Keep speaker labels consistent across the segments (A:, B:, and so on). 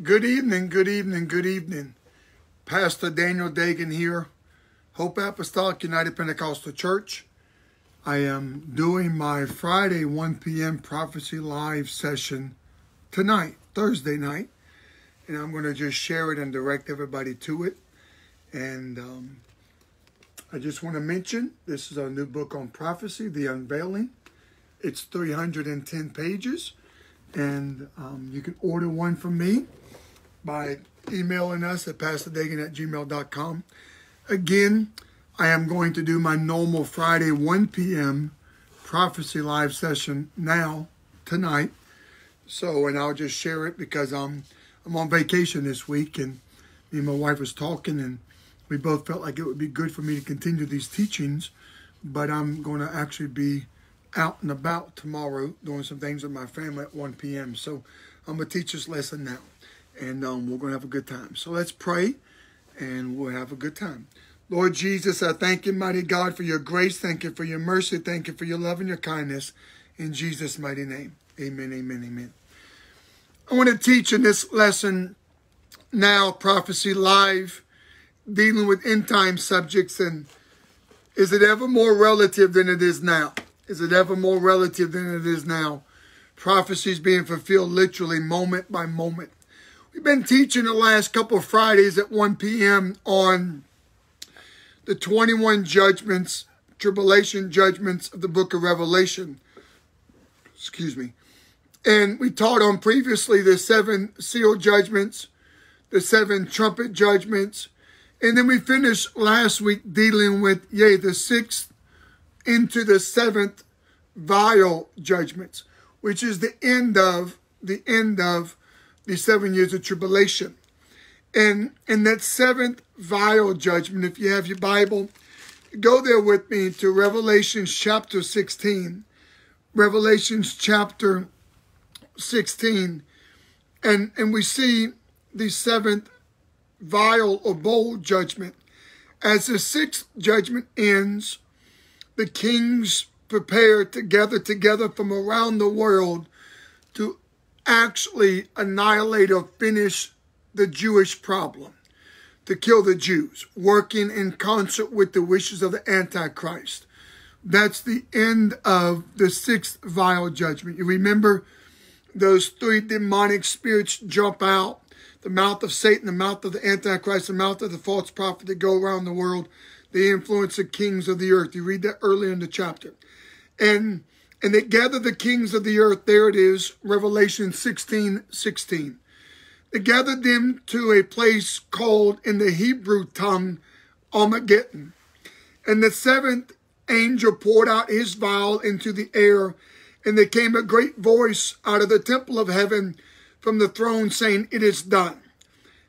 A: Good evening, good evening, good evening. Pastor Daniel Dagan here, Hope Apostolic United Pentecostal Church. I am doing my Friday 1 p.m. Prophecy Live session tonight, Thursday night, and I'm going to just share it and direct everybody to it. And um, I just want to mention this is our new book on prophecy, The Unveiling. It's 310 pages. And um, you can order one from me by emailing us at pastordagan at gmail.com. Again, I am going to do my normal Friday 1 p.m. prophecy live session now, tonight. So, and I'll just share it because I'm, um, I'm on vacation this week and me and my wife was talking and we both felt like it would be good for me to continue these teachings, but I'm going to actually be out and about tomorrow doing some things with my family at 1 p.m. So I'm going to teach this lesson now, and um, we're going to have a good time. So let's pray, and we'll have a good time. Lord Jesus, I thank you, mighty God, for your grace. Thank you for your mercy. Thank you for your love and your kindness. In Jesus' mighty name, amen, amen, amen. I want to teach in this lesson now, Prophecy Live, dealing with end time subjects, and is it ever more relative than it is now? is it ever more relative than it is now. Prophecies being fulfilled literally moment by moment. We've been teaching the last couple of Fridays at 1 p.m. on the 21 judgments, tribulation judgments of the book of Revelation. Excuse me. And we taught on previously the seven seal judgments, the seven trumpet judgments. And then we finished last week dealing with, yea, the sixth into the seventh vial judgments, which is the end of the end of the seven years of tribulation. And in that seventh vial judgment, if you have your Bible, go there with me to Revelation chapter 16. Revelations chapter 16. And, and we see the seventh vial or bowl judgment. As the sixth judgment ends, the kings prepare to gather together from around the world to actually annihilate or finish the Jewish problem, to kill the Jews, working in concert with the wishes of the Antichrist. That's the end of the sixth vial judgment. You remember those three demonic spirits jump out the mouth of Satan, the mouth of the Antichrist, the mouth of the false prophet that go around the world they influenced the kings of the earth. You read that earlier in the chapter. And and they gathered the kings of the earth. There it is, Revelation 16, 16. They gathered them to a place called in the Hebrew tongue Armageddon. And the seventh angel poured out his vial into the air, and there came a great voice out of the temple of heaven from the throne saying, It is done.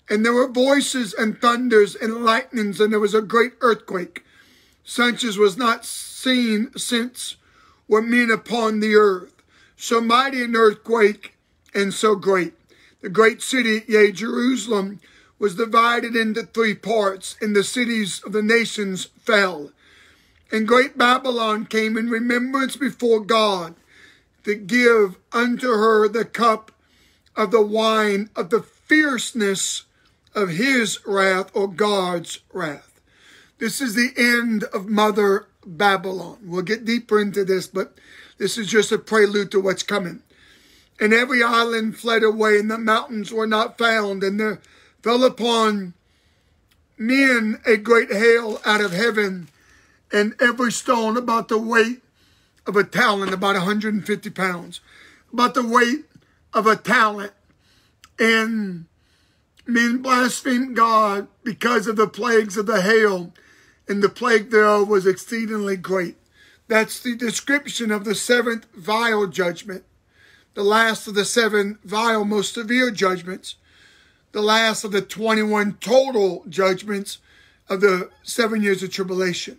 A: And there were voices and thunders and lightnings, and there was a great earthquake, such as was not seen since were men upon the earth. So mighty an earthquake and so great. The great city, yea, Jerusalem, was divided into three parts, and the cities of the nations fell. And great Babylon came in remembrance before God to give unto her the cup of the wine of the fierceness of his wrath or God's wrath. This is the end of Mother Babylon. We'll get deeper into this, but this is just a prelude to what's coming. And every island fled away, and the mountains were not found, and there fell upon men a great hail out of heaven, and every stone about the weight of a talent, about 150 pounds, about the weight of a talent. And men blasphemed God because of the plagues of the hail, and the plague thereof was exceedingly great. That's the description of the seventh vial judgment, the last of the seven vial, most severe judgments, the last of the 21 total judgments of the seven years of tribulation.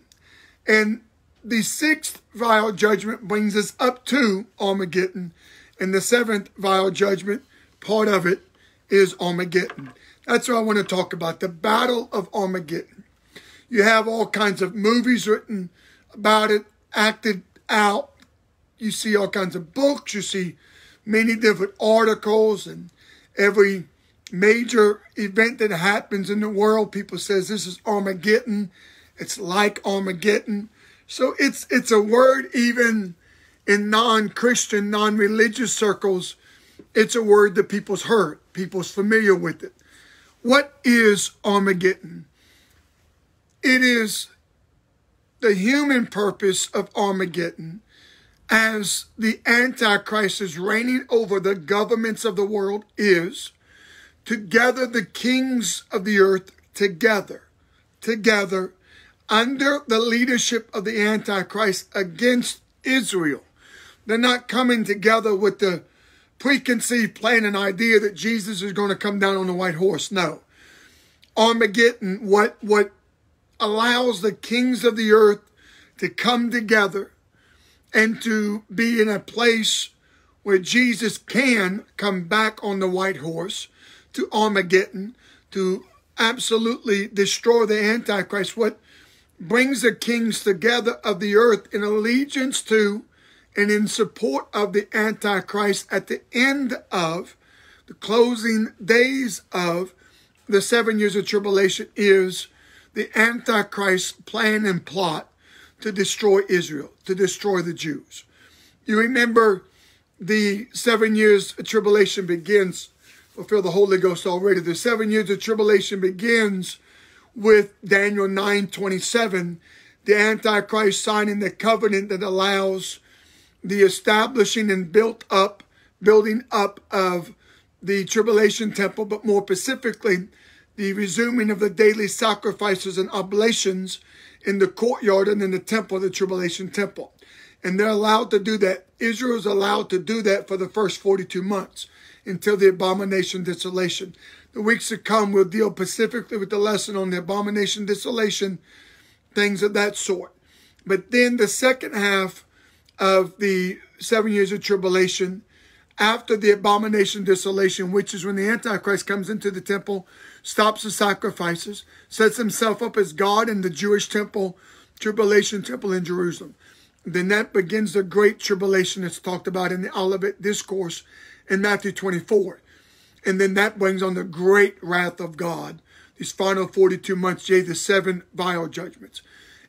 A: And the sixth vial judgment brings us up to Armageddon, and the seventh vial judgment, part of it, is Armageddon. That's what I want to talk about the Battle of Armageddon. You have all kinds of movies written about it, acted out. You see all kinds of books. You see many different articles and every major event that happens in the world people says this is armageddon it's like armageddon so it's it's a word even in non-christian non-religious circles it's a word that people's heard people's familiar with it what is Armageddon? It is the human purpose of Armageddon as the Antichrist is reigning over the governments of the world is to gather the kings of the earth together, together under the leadership of the Antichrist against Israel. They're not coming together with the preconceived plan, and idea that Jesus is going to come down on the white horse. No. Armageddon, what, what allows the kings of the earth to come together and to be in a place where Jesus can come back on the white horse to Armageddon, to absolutely destroy the Antichrist. What brings the kings together of the earth in allegiance to and in support of the Antichrist at the end of the closing days of the seven years of tribulation is the Antichrist's plan and plot to destroy Israel, to destroy the Jews. You remember the seven years of tribulation begins, feel the Holy Ghost already. The seven years of tribulation begins with Daniel 9 27, the Antichrist signing the covenant that allows the establishing and built up, building up of the tribulation temple, but more specifically, the resuming of the daily sacrifices and oblations in the courtyard and in the temple, the tribulation temple. And they're allowed to do that. Israel is allowed to do that for the first 42 months until the abomination desolation. The weeks to come will deal specifically with the lesson on the abomination desolation, things of that sort. But then the second half of the seven years of tribulation after the abomination desolation, which is when the Antichrist comes into the temple, stops the sacrifices, sets himself up as God in the Jewish temple, tribulation temple in Jerusalem. Then that begins the great tribulation that's talked about in the Olivet Discourse in Matthew 24. And then that brings on the great wrath of God, these final 42 months, yea, the seven vial judgments.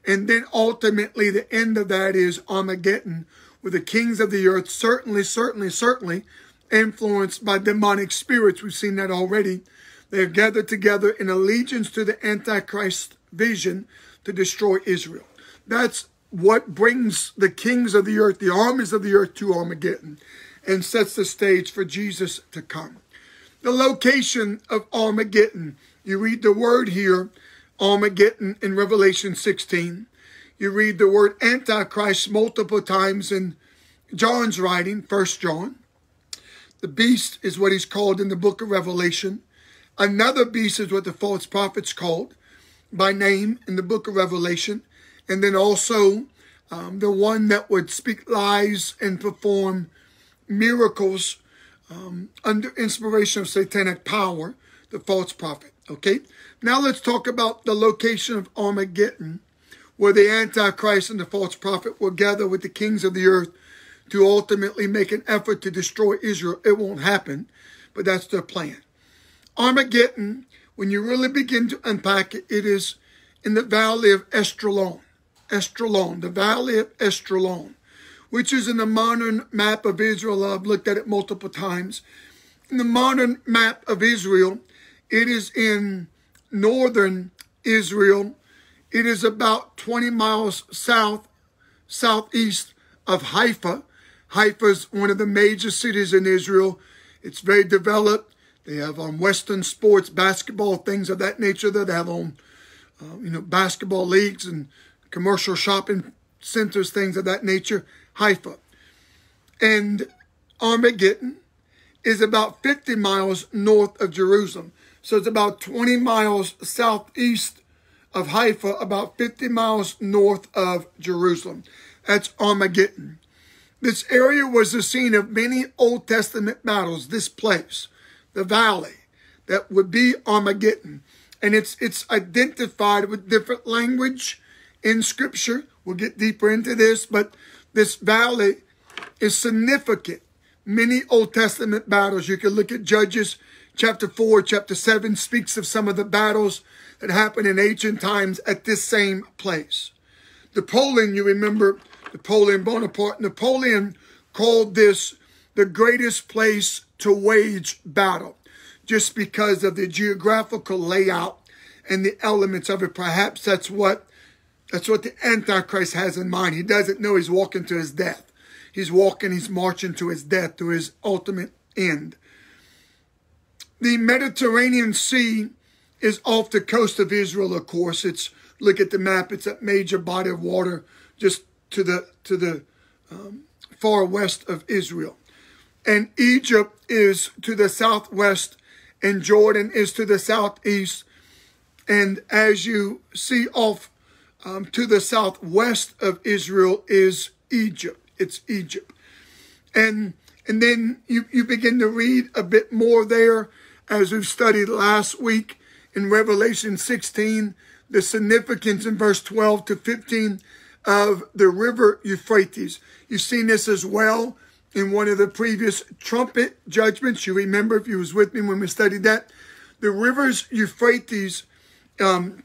A: And then ultimately, the end of that is Armageddon, where the kings of the earth certainly, certainly, certainly influenced by demonic spirits. We've seen that already. They are gathered together in allegiance to the Antichrist vision to destroy Israel. That's what brings the kings of the earth, the armies of the earth to Armageddon and sets the stage for Jesus to come. The location of Armageddon. You read the word here Armageddon in Revelation 16. You read the word Antichrist multiple times in John's writing, First John. The beast is what he's called in the book of Revelation. Another beast is what the false prophet's called by name in the book of Revelation. And then also um, the one that would speak lies and perform miracles um, under inspiration of satanic power, the false prophet. Okay? Now let's talk about the location of Armageddon, where the Antichrist and the false prophet will gather with the kings of the earth to ultimately make an effort to destroy Israel. It won't happen, but that's their plan. Armageddon, when you really begin to unpack it, it is in the valley of Esdraelon. Esdraelon, the valley of Esdraelon, which is in the modern map of Israel. I've looked at it multiple times. In the modern map of Israel, it is in northern Israel. It is about 20 miles south, southeast of Haifa. Haifa is one of the major cities in Israel. It's very developed. They have on um, Western sports, basketball, things of that nature. That they have on, um, uh, you know, basketball leagues and commercial shopping centers, things of that nature. Haifa and Armageddon is about 50 miles north of Jerusalem. So it's about 20 miles southeast of Haifa, about 50 miles north of Jerusalem. That's Armageddon. This area was the scene of many Old Testament battles, this place, the valley, that would be Armageddon. And it's, it's identified with different language in Scripture. We'll get deeper into this, but this valley is significant. Many Old Testament battles. You can look at Judges chapter 4, chapter 7 speaks of some of the battles that happened in ancient times at this same place. Napoleon, you remember, Napoleon Bonaparte, Napoleon called this the greatest place to wage battle just because of the geographical layout and the elements of it. Perhaps that's what that's what the Antichrist has in mind. He doesn't know he's walking to his death. He's walking, he's marching to his death, to his ultimate end. The Mediterranean Sea is off the coast of Israel, of course. It's look at the map. It's a major body of water just to the to the um, far west of Israel, and Egypt is to the southwest, and Jordan is to the southeast. And as you see off um, to the southwest of Israel is Egypt. It's Egypt, and and then you you begin to read a bit more there as we've studied last week in Revelation 16, the significance in verse 12 to 15 of the river Euphrates. You've seen this as well in one of the previous trumpet judgments. You remember if you was with me when we studied that. The rivers Euphrates, um,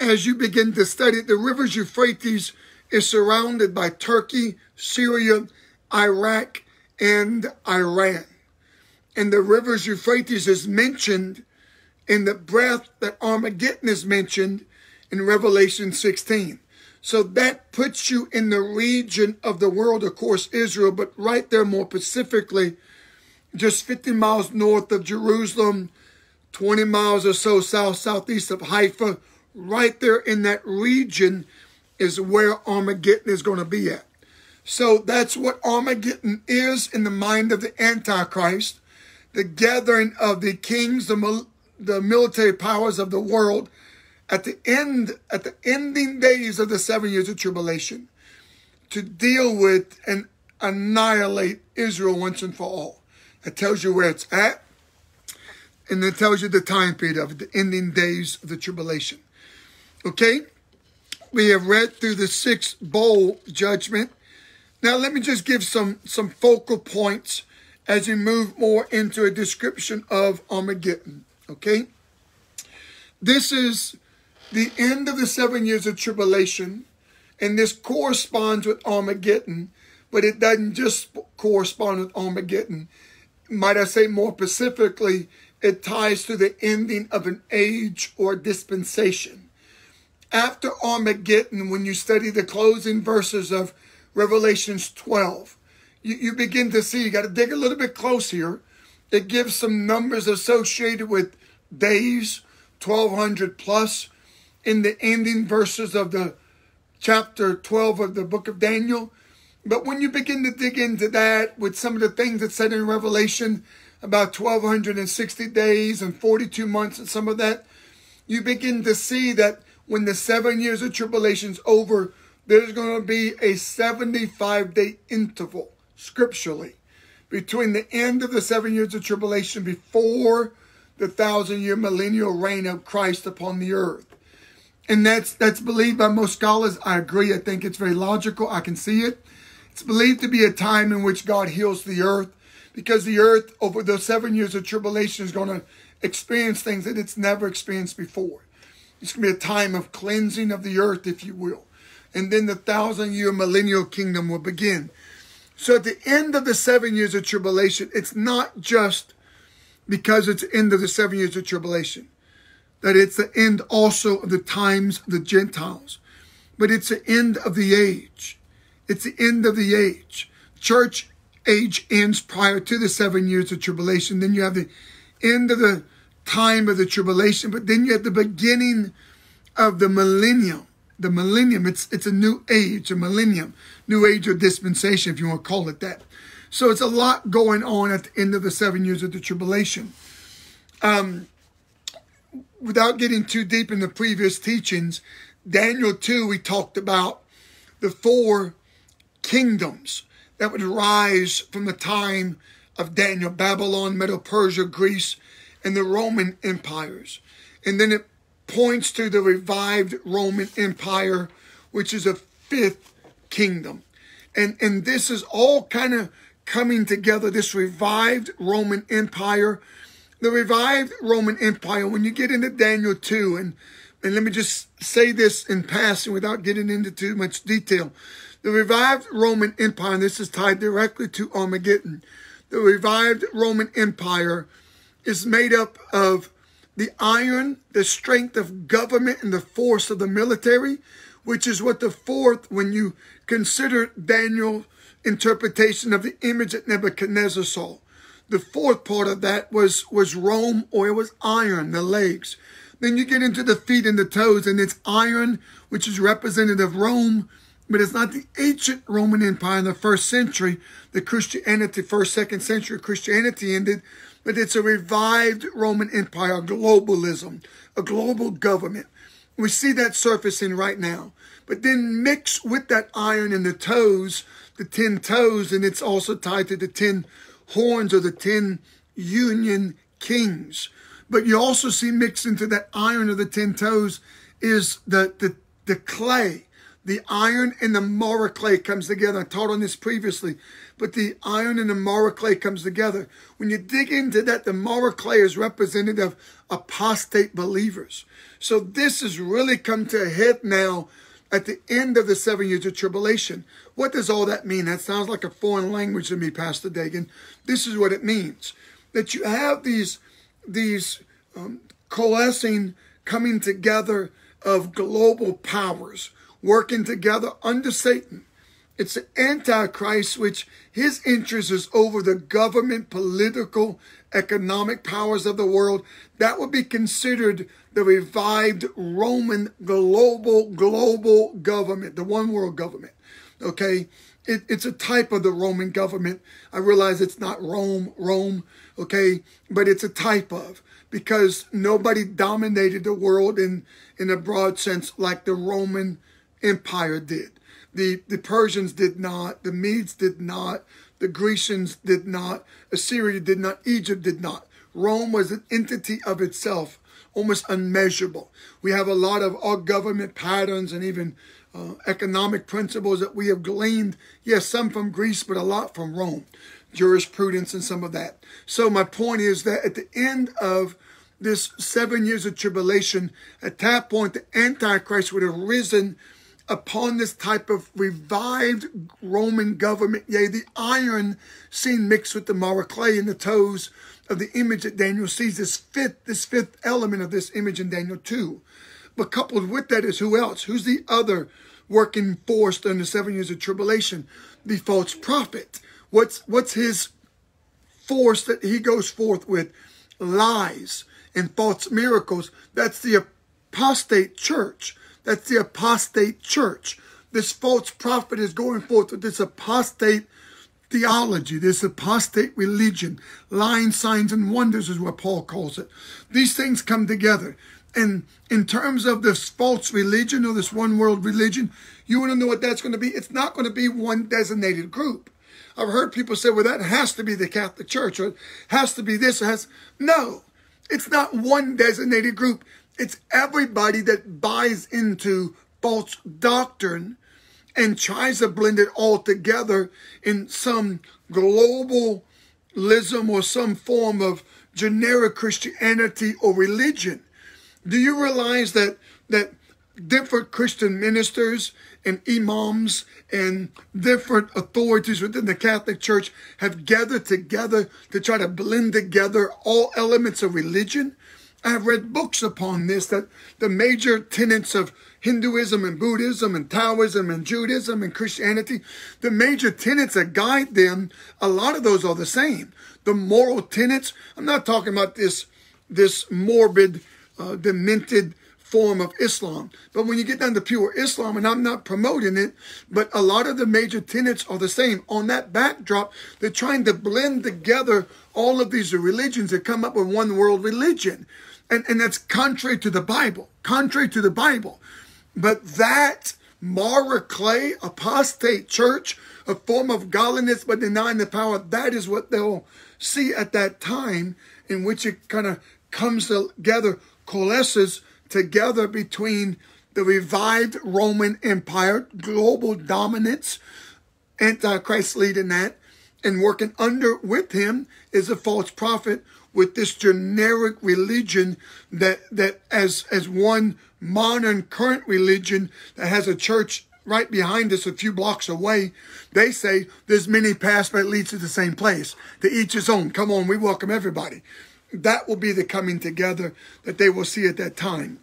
A: as you begin to study it, the rivers Euphrates is surrounded by Turkey, Syria, Iraq, and Iran and the rivers Euphrates is mentioned in the breath that Armageddon is mentioned in Revelation 16. So that puts you in the region of the world, of course, Israel, but right there more specifically, just 50 miles north of Jerusalem, 20 miles or so south, southeast of Haifa, right there in that region is where Armageddon is going to be at. So that's what Armageddon is in the mind of the Antichrist the gathering of the kings, the, the military powers of the world at the end, at the ending days of the seven years of tribulation to deal with and annihilate Israel once and for all. It tells you where it's at, and it tells you the time period of the ending days of the tribulation. Okay? We have read through the sixth bowl judgment. Now let me just give some some focal points as we move more into a description of Armageddon. Okay? This is the end of the seven years of tribulation, and this corresponds with Armageddon, but it doesn't just correspond with Armageddon. Might I say more specifically, it ties to the ending of an age or dispensation. After Armageddon, when you study the closing verses of Revelations 12, you, you begin to see, you got to dig a little bit close here. It gives some numbers associated with days, 1200 plus, in the ending verses of the chapter 12 of the book of Daniel. But when you begin to dig into that with some of the things that's said in Revelation about 1260 days and 42 months and some of that, you begin to see that when the seven years of tribulation is over, there's going to be a 75 day interval scripturally between the end of the seven years of tribulation before the thousand year millennial reign of Christ upon the earth. And that's that's believed by most scholars. I agree. I think it's very logical. I can see it. It's believed to be a time in which God heals the earth because the earth over those seven years of tribulation is going to experience things that it's never experienced before. It's going to be a time of cleansing of the earth, if you will. And then the thousand year millennial kingdom will begin. So at the end of the seven years of tribulation, it's not just because it's the end of the seven years of tribulation, that it's the end also of the times of the Gentiles, but it's the end of the age. It's the end of the age. Church age ends prior to the seven years of tribulation. Then you have the end of the time of the tribulation, but then you have the beginning of the millennium the millennium. It's it's a new age, a millennium, new age or dispensation, if you want to call it that. So it's a lot going on at the end of the seven years of the tribulation. Um, without getting too deep in the previous teachings, Daniel 2, we talked about the four kingdoms that would rise from the time of Daniel Babylon, Medo Persia, Greece, and the Roman empires. And then it points to the revived Roman Empire, which is a fifth kingdom. And, and this is all kind of coming together, this revived Roman Empire. The revived Roman Empire, when you get into Daniel 2, and, and let me just say this in passing without getting into too much detail. The revived Roman Empire, and this is tied directly to Armageddon, the revived Roman Empire is made up of the iron, the strength of government, and the force of the military, which is what the fourth, when you consider Daniel's interpretation of the image that Nebuchadnezzar saw. The fourth part of that was, was Rome, or it was iron, the legs. Then you get into the feet and the toes, and it's iron, which is representative of Rome, but it's not the ancient Roman Empire in the first century, the Christianity, first, second century Christianity ended but it's a revived Roman Empire, globalism, a global government. We see that surfacing right now. But then mix with that iron in the toes, the ten toes, and it's also tied to the ten horns or the ten union kings. But you also see mixed into that iron of the ten toes is the, the, the clay the iron and the mora clay comes together. I taught on this previously, but the iron and the mora clay comes together. When you dig into that, the mora clay is representative of apostate believers. So this has really come to a head now at the end of the seven years of tribulation. What does all that mean? That sounds like a foreign language to me, Pastor Dagan. This is what it means. That you have these, these um, coalescing, coming together of global powers – working together under Satan. It's the Antichrist, which his interest is over the government, political, economic powers of the world. That would be considered the revived Roman global, global government, the one world government. Okay? It, it's a type of the Roman government. I realize it's not Rome, Rome, okay? But it's a type of because nobody dominated the world in, in a broad sense like the Roman Empire did. The, the Persians did not, the Medes did not, the Grecians did not, Assyria did not, Egypt did not. Rome was an entity of itself, almost unmeasurable. We have a lot of our government patterns and even uh, economic principles that we have gleaned, yes, some from Greece, but a lot from Rome, jurisprudence and some of that. So my point is that at the end of this seven years of tribulation, at that point, the Antichrist would have risen upon this type of revived Roman government, yea, the iron seen mixed with the mara clay in the toes of the image that Daniel sees, this fifth, this fifth element of this image in Daniel 2. But coupled with that is who else? Who's the other working force during the seven years of tribulation? The false prophet. What's what's his force that he goes forth with? Lies and false miracles. That's the apostate church that's the apostate church. This false prophet is going forth with this apostate theology, this apostate religion, lying signs and wonders is what Paul calls it. These things come together. And in terms of this false religion or this one world religion, you want to know what that's going to be? It's not going to be one designated group. I've heard people say, well, that has to be the Catholic Church or it has to be this. Or has No, it's not one designated group. It's everybody that buys into false doctrine and tries to blend it all together in some globalism or some form of generic Christianity or religion. Do you realize that that different Christian ministers and imams and different authorities within the Catholic Church have gathered together to try to blend together all elements of religion I have read books upon this that the major tenets of Hinduism and Buddhism and Taoism and Judaism and Christianity, the major tenets that guide them, a lot of those are the same. The moral tenets, I'm not talking about this, this morbid, uh, demented form of Islam. But when you get down to pure Islam, and I'm not promoting it, but a lot of the major tenets are the same. On that backdrop, they're trying to blend together all of these religions and come up with one world religion and, and that's contrary to the Bible, contrary to the Bible. But that Mara Clay apostate church, a form of godliness but denying the power, that is what they'll see at that time in which it kind of comes together, coalesces together between the revived Roman Empire, global dominance, Antichrist leading that, and working under with him is a false prophet with this generic religion that that as as one modern current religion that has a church right behind us a few blocks away, they say there's many paths but it leads to the same place. To each his own. Come on, we welcome everybody. That will be the coming together that they will see at that time.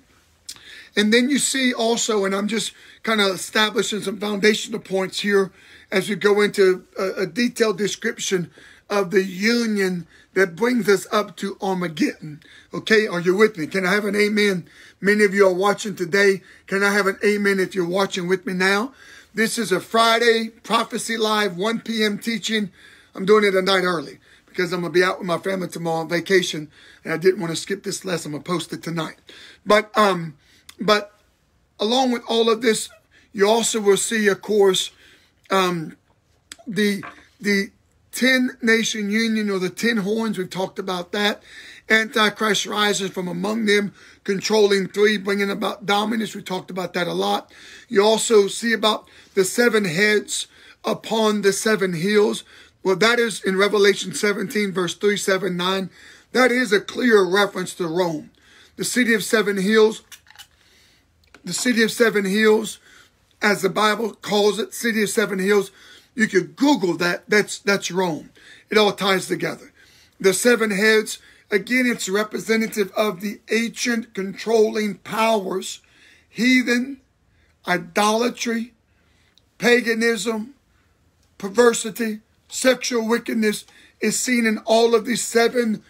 A: And then you see also, and I'm just kind of establishing some foundational points here as we go into a, a detailed description of the union that brings us up to Armageddon. Okay, are you with me? Can I have an amen? Many of you are watching today. Can I have an amen if you're watching with me now? This is a Friday Prophecy Live 1 p.m. teaching. I'm doing it a night early because I'm going to be out with my family tomorrow on vacation, and I didn't want to skip this lesson. I'm going to post it tonight. But, um, but along with all of this, you also will see, of course, um, the, the 10 nation union or the 10 horns. We've talked about that. Antichrist rises from among them, controlling three, bringing about dominance. We talked about that a lot. You also see about the seven heads upon the seven hills. Well, that is in Revelation 17, verse 3, 7, 9. That is a clear reference to Rome. The city of seven hills, the city of seven hills, as the Bible calls it, city of seven hills, you could Google that. That's that's Rome. It all ties together. The seven heads, again, it's representative of the ancient controlling powers, heathen, idolatry, paganism, perversity, sexual wickedness is seen in all of these seven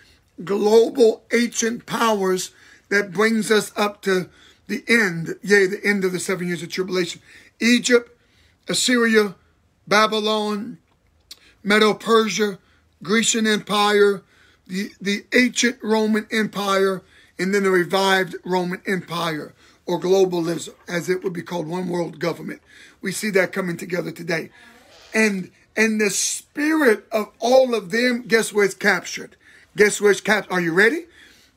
A: global ancient powers that brings us up to the end, yea, the end of the seven years of tribulation. Egypt, Assyria, Babylon, Medo Persia, Grecian Empire, the, the ancient Roman Empire, and then the revived Roman Empire or globalism, as it would be called, one world government. We see that coming together today. And and the spirit of all of them, guess where it's captured? Guess where it's captured? Are you ready?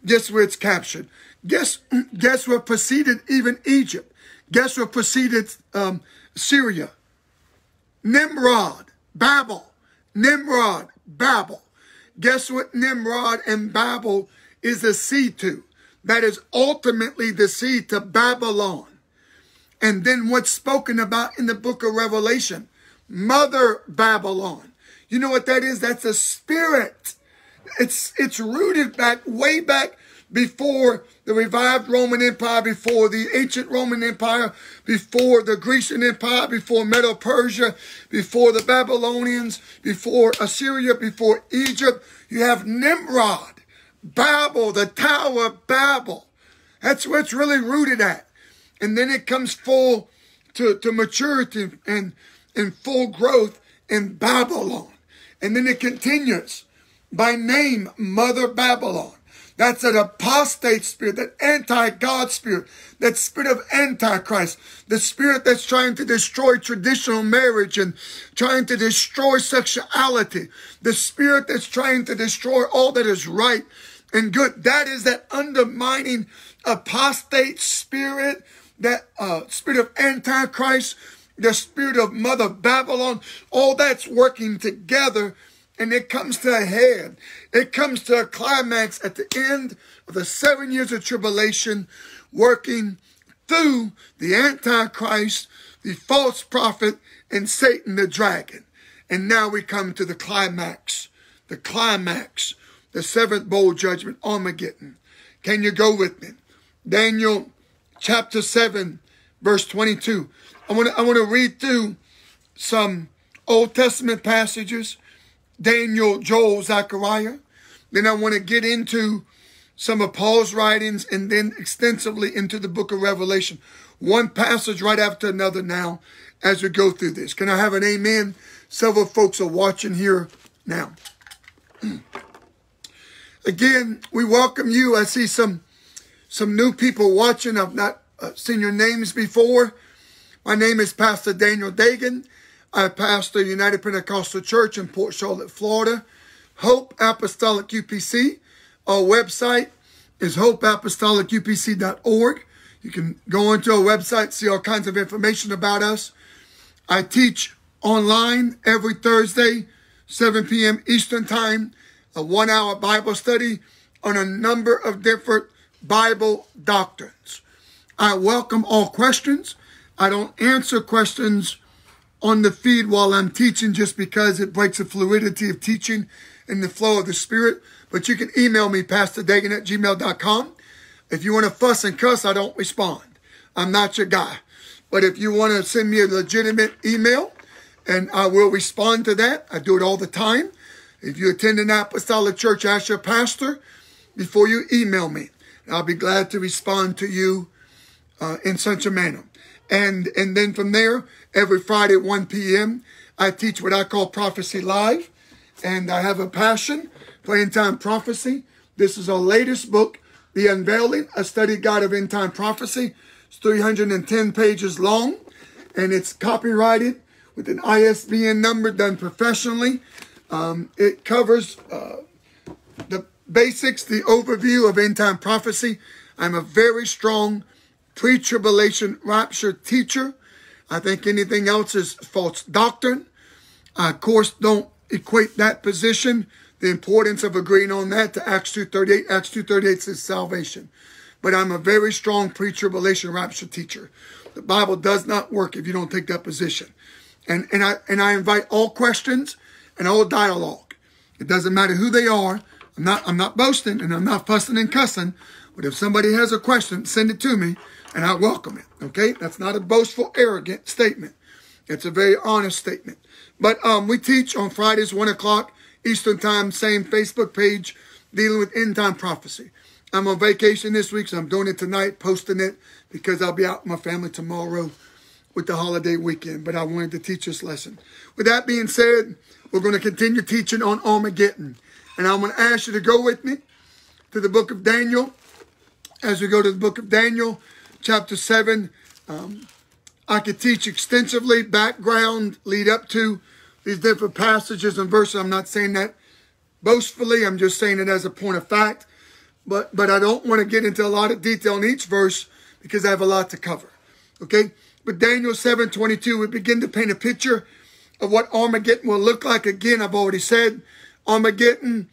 A: Guess where it's captured? Guess guess what preceded even Egypt? Guess what preceded um, Syria? Nimrod, Babel. Nimrod, Babel. Guess what Nimrod and Babel is the sea to? That is ultimately the sea to Babylon. And then what's spoken about in the book of Revelation? Mother Babylon. You know what that is? That's a spirit. It's, it's rooted back way back before the revived Roman Empire, before the ancient Roman Empire, before the Grecian Empire, before Medo Persia, before the Babylonians, before Assyria, before Egypt. You have Nimrod, Babel, the Tower of Babel. That's where it's really rooted at. And then it comes full to, to maturity and, and full growth in Babylon. And then it continues by name, Mother Babylon. That's an apostate spirit, that anti-God spirit, that spirit of antichrist, the spirit that's trying to destroy traditional marriage and trying to destroy sexuality, the spirit that's trying to destroy all that is right and good. That is that undermining apostate spirit, that uh, spirit of antichrist, the spirit of Mother Babylon. All that's working together and it comes to a head. It comes to a climax at the end of the seven years of tribulation, working through the Antichrist, the false prophet, and Satan the dragon. And now we come to the climax, the climax, the seventh bowl judgment, Armageddon. Can you go with me? Daniel chapter 7, verse 22. I want to I want to read through some Old Testament passages Daniel, Joel, Zechariah. Then I want to get into some of Paul's writings and then extensively into the book of Revelation. One passage right after another now as we go through this. Can I have an amen? Several folks are watching here now. Again, we welcome you. I see some some new people watching. I've not uh, seen your names before. My name is Pastor Daniel Dagan. I pastor United Pentecostal Church in Port Charlotte, Florida. Hope Apostolic UPC. Our website is hopeapostolicupc.org. You can go onto our website, see all kinds of information about us. I teach online every Thursday, 7 p.m. Eastern Time, a one hour Bible study on a number of different Bible doctrines. I welcome all questions. I don't answer questions on the feed while I'm teaching just because it breaks the fluidity of teaching and the flow of the Spirit. But you can email me, pastordagan at gmail.com. If you want to fuss and cuss, I don't respond. I'm not your guy. But if you want to send me a legitimate email, and I will respond to that. I do it all the time. If you attend an apostolic church, ask your pastor before you email me. I'll be glad to respond to you uh, in such a manner. And, and then from there, every Friday at 1 p.m., I teach what I call Prophecy Live. And I have a passion, end Time Prophecy. This is our latest book, The Unveiling, A Study Guide of End Time Prophecy. It's 310 pages long, and it's copyrighted with an ISBN number done professionally. Um, it covers uh, the basics, the overview of end time prophecy. I'm a very strong pre tribulation rapture teacher. I think anything else is false doctrine. I, of course, don't equate that position, the importance of agreeing on that, to Acts 2.38. Acts 2.38 says salvation. But I'm a very strong pre-tribulation rapture teacher. The Bible does not work if you don't take that position. And, and, I, and I invite all questions and all dialogue. It doesn't matter who they are. I'm not, I'm not boasting and I'm not fussing and cussing. But if somebody has a question, send it to me and I welcome it. Okay, that's not a boastful, arrogant statement. It's a very honest statement. But um, we teach on Fridays, one o'clock Eastern Time, same Facebook page, dealing with end time prophecy. I'm on vacation this week, so I'm doing it tonight, posting it because I'll be out with my family tomorrow with the holiday weekend. But I wanted to teach this lesson. With that being said, we're going to continue teaching on Armageddon. And I'm going to ask you to go with me to the book of Daniel. As we go to the book of Daniel, chapter 7. Um, I could teach extensively, background, lead up to these different passages and verses. I'm not saying that boastfully. I'm just saying it as a point of fact. But, but I don't want to get into a lot of detail in each verse because I have a lot to cover. Okay? But Daniel 7, 22, we begin to paint a picture of what Armageddon will look like. Again, I've already said Armageddon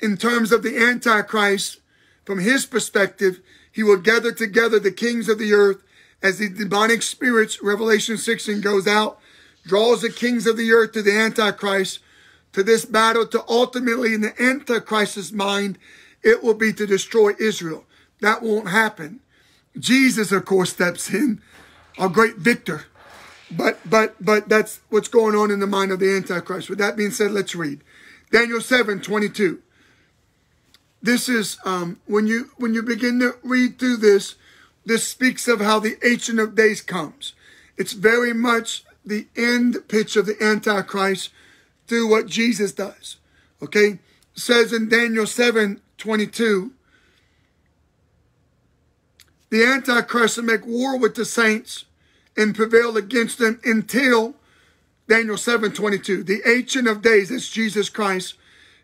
A: in terms of the Antichrist from his perspective he will gather together the kings of the earth as the demonic spirits, Revelation 16 goes out, draws the kings of the earth to the Antichrist, to this battle, to ultimately in the Antichrist's mind, it will be to destroy Israel. That won't happen. Jesus, of course, steps in, a great victor. But but but that's what's going on in the mind of the Antichrist. With that being said, let's read. Daniel 7, 22. This is um, when you when you begin to read through this. This speaks of how the Ancient of Days comes. It's very much the end pitch of the Antichrist through what Jesus does. Okay? It says in Daniel 7 22, the Antichrist will make war with the saints and prevail against them until Daniel 7 22. The Ancient of Days, that's Jesus Christ,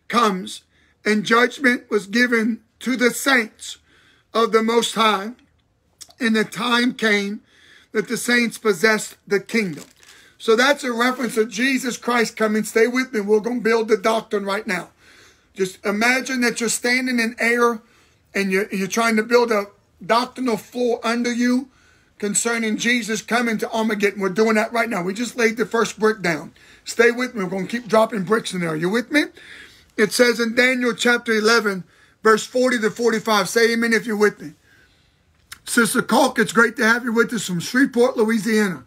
A: comes and judgment was given to the saints of the Most High. And the time came that the saints possessed the kingdom. So that's a reference of Jesus Christ coming. Stay with me. We're going to build the doctrine right now. Just imagine that you're standing in air and you're, you're trying to build a doctrinal floor under you concerning Jesus coming to Armageddon. We're doing that right now. We just laid the first brick down. Stay with me. We're going to keep dropping bricks in there. Are you with me? It says in Daniel chapter 11, verse 40 to 45. Say amen if you're with me. Sister Kalk, it's great to have you with us from Shreveport, Louisiana.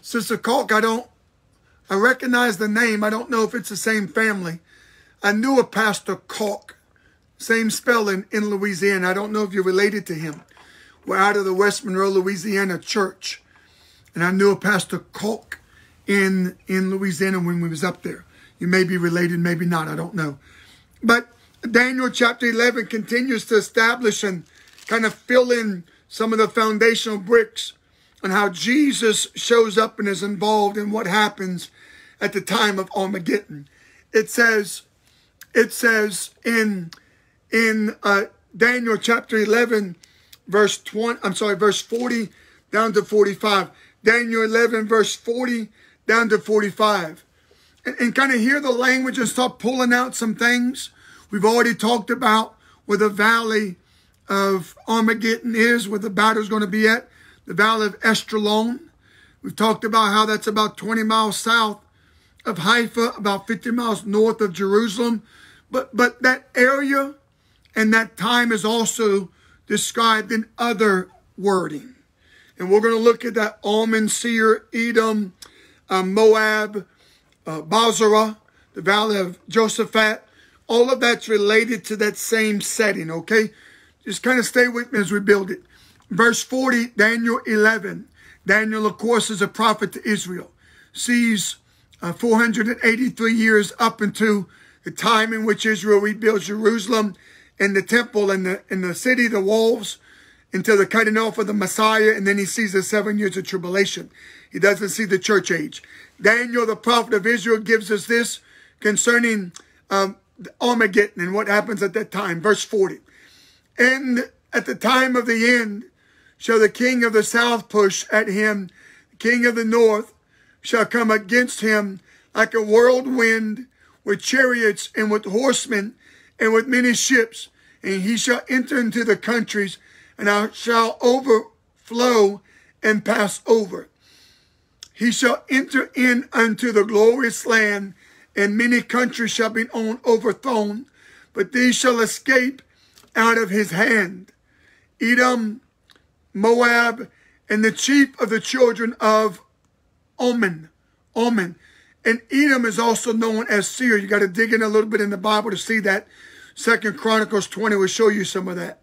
A: Sister Kalk, I don't, I recognize the name. I don't know if it's the same family. I knew a Pastor Kalk, same spelling in Louisiana. I don't know if you're related to him. We're out of the West Monroe, Louisiana church. And I knew a Pastor Kalk in in Louisiana when we was up there. You may be related, maybe not. I don't know. But Daniel chapter 11 continues to establish and kind of fill in some of the foundational bricks on how Jesus shows up and is involved in what happens at the time of Armageddon. It says, it says in in uh, Daniel chapter 11, verse 20, I'm sorry, verse 40 down to 45. Daniel 11, verse 40 down to 45 and, and kind of hear the language and start pulling out some things. We've already talked about where the valley of Armageddon is, where the battle is going to be at, the valley of Esdraelon. We've talked about how that's about 20 miles south of Haifa, about 50 miles north of Jerusalem. But, but that area and that time is also described in other wording. And we're going to look at that almond, seer, Edom, um, Moab, uh, Bozrah, the valley of Josaphat. All of that's related to that same setting, okay? Just kind of stay with me as we build it. Verse 40, Daniel 11. Daniel, of course, is a prophet to Israel. Sees uh, 483 years up into the time in which Israel rebuilds Jerusalem and the temple and the, and the city, the walls until the cutting off of the Messiah, and then he sees the seven years of tribulation. He doesn't see the church age. Daniel, the prophet of Israel, gives us this concerning um, Armageddon and what happens at that time. Verse 40. And at the time of the end shall the king of the south push at him, the king of the north shall come against him like a whirlwind with chariots and with horsemen and with many ships, and he shall enter into the countries and I shall overflow and pass over. He shall enter in unto the glorious land, and many countries shall be on overthrown, but these shall escape out of his hand. Edom, Moab, and the chief of the children of Ammon. Ammon. And Edom is also known as Seir. You got to dig in a little bit in the Bible to see that. Second Chronicles 20 will show you some of that.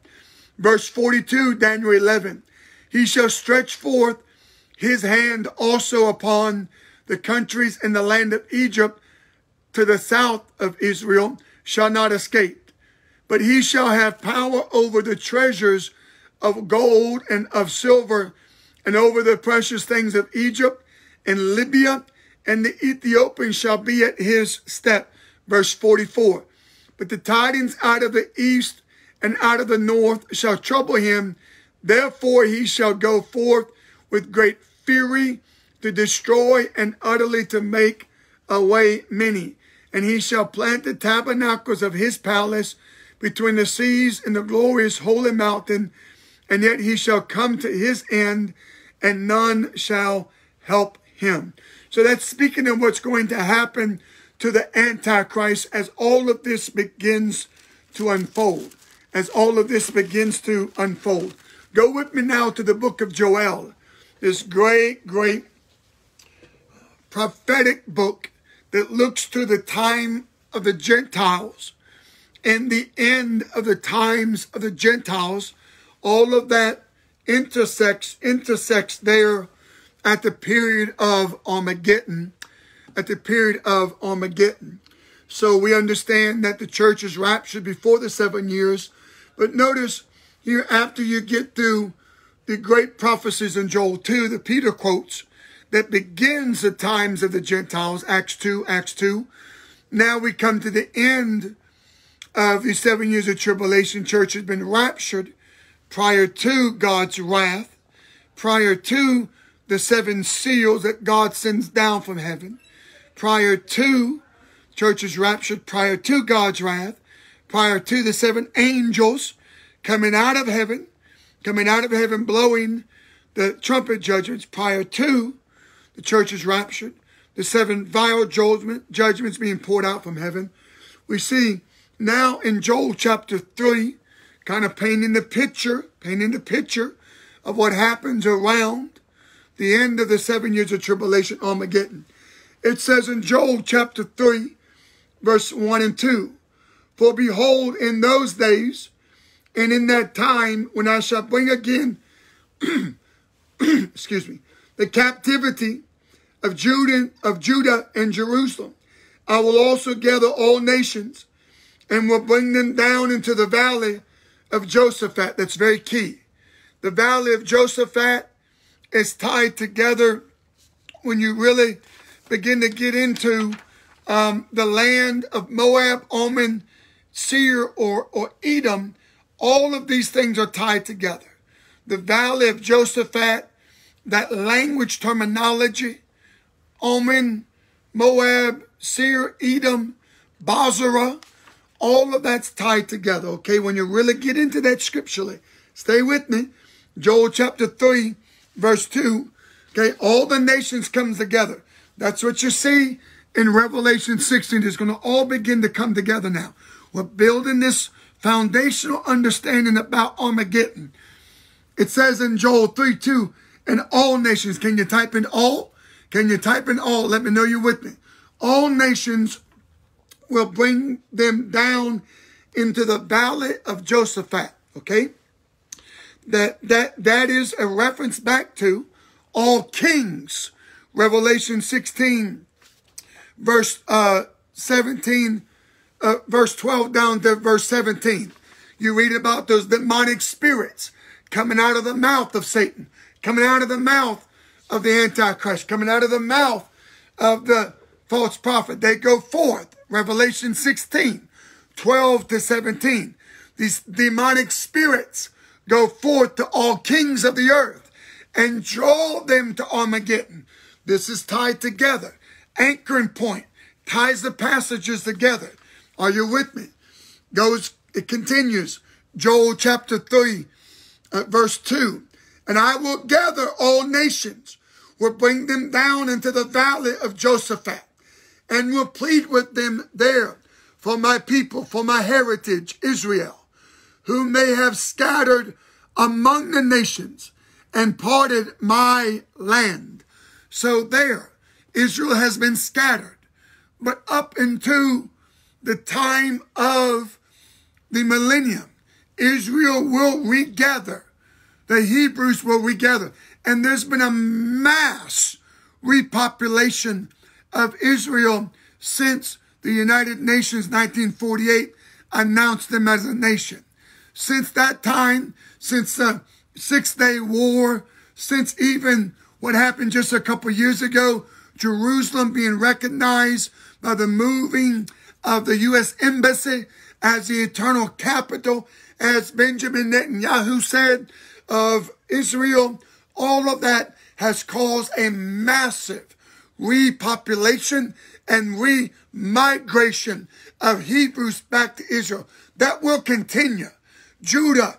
A: Verse 42, Daniel 11. He shall stretch forth his hand also upon the countries in the land of Egypt to the south of Israel shall not escape. But he shall have power over the treasures of gold and of silver and over the precious things of Egypt and Libya and the Ethiopians shall be at his step. Verse 44. But the tidings out of the east and out of the north shall trouble him. Therefore he shall go forth with great fury to destroy and utterly to make away many. And he shall plant the tabernacles of his palace between the seas and the glorious holy mountain. And yet he shall come to his end, and none shall help him. So that's speaking of what's going to happen to the Antichrist as all of this begins to unfold as all of this begins to unfold. Go with me now to the book of Joel, this great, great prophetic book that looks to the time of the Gentiles and the end of the times of the Gentiles. All of that intersects, intersects there at the period of Armageddon, at the period of Armageddon. So we understand that the church is raptured before the seven years but notice here after you get through the great prophecies in Joel 2 that Peter quotes that begins the times of the Gentiles, Acts 2, Acts 2. Now we come to the end of the seven years of tribulation. Church has been raptured prior to God's wrath, prior to the seven seals that God sends down from heaven, prior to church is raptured prior to God's wrath, prior to the seven angels coming out of heaven, coming out of heaven, blowing the trumpet judgments prior to the church is raptured, the seven vial judgment, judgments being poured out from heaven. We see now in Joel chapter 3, kind of painting the picture, painting the picture of what happens around the end of the seven years of tribulation, Armageddon. It says in Joel chapter 3, verse 1 and 2, for behold, in those days and in that time when I shall bring again, excuse me, the captivity of Judah, of Judah and Jerusalem, I will also gather all nations and will bring them down into the valley of Josaphat. That's very key. The valley of Josaphat is tied together when you really begin to get into um, the land of Moab, Oman. Seir, or, or Edom, all of these things are tied together. The valley of Josaphat, that language terminology, Ammon, Moab, Seir, Edom, Bozrah, all of that's tied together, okay? When you really get into that scripturally, stay with me. Joel chapter 3, verse 2, okay? All the nations comes together. That's what you see in Revelation 16. It's going to all begin to come together now. We're building this foundational understanding about Armageddon. It says in Joel 3 2, and all nations. Can you type in all? Can you type in all? Let me know you're with me. All nations will bring them down into the valley of Josaphat. Okay? That that that is a reference back to all kings. Revelation 16, verse uh, 17 uh, verse 12 down to verse 17. You read about those demonic spirits coming out of the mouth of Satan, coming out of the mouth of the Antichrist, coming out of the mouth of the false prophet. They go forth. Revelation 16, 12 to 17. These demonic spirits go forth to all kings of the earth and draw them to Armageddon. This is tied together. Anchoring point ties the passages together. Are you with me? Goes, it continues, Joel chapter 3, uh, verse 2. And I will gather all nations, will bring them down into the valley of Josaphat, and will plead with them there for my people, for my heritage, Israel, whom they have scattered among the nations and parted my land. So there, Israel has been scattered, but up into the time of the millennium, Israel will regather. The Hebrews will regather. And there's been a mass repopulation of Israel since the United Nations 1948 announced them as a nation. Since that time, since the Six Day War, since even what happened just a couple years ago, Jerusalem being recognized by the moving of the U.S. Embassy as the eternal capital, as Benjamin Netanyahu said of Israel. All of that has caused a massive repopulation and remigration of Hebrews back to Israel. That will continue. Judah,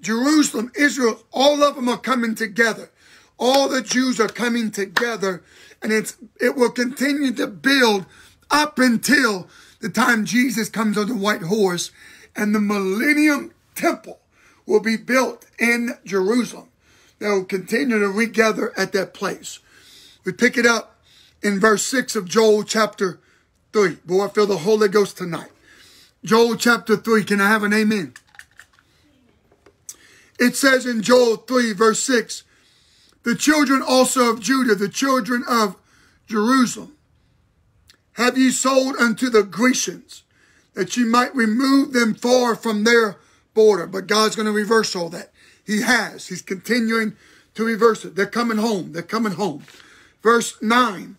A: Jerusalem, Israel, all of them are coming together. All the Jews are coming together, and it's it will continue to build up until the time Jesus comes on the white horse and the millennium temple will be built in Jerusalem. They will continue to regather at that place. We pick it up in verse 6 of Joel chapter 3. Boy, I feel the Holy Ghost tonight. Joel chapter 3. Can I have an amen? It says in Joel 3 verse 6, the children also of Judah, the children of Jerusalem, have ye sold unto the Grecians, that ye might remove them far from their border. But God's going to reverse all that. He has. He's continuing to reverse it. They're coming home. They're coming home. Verse 9.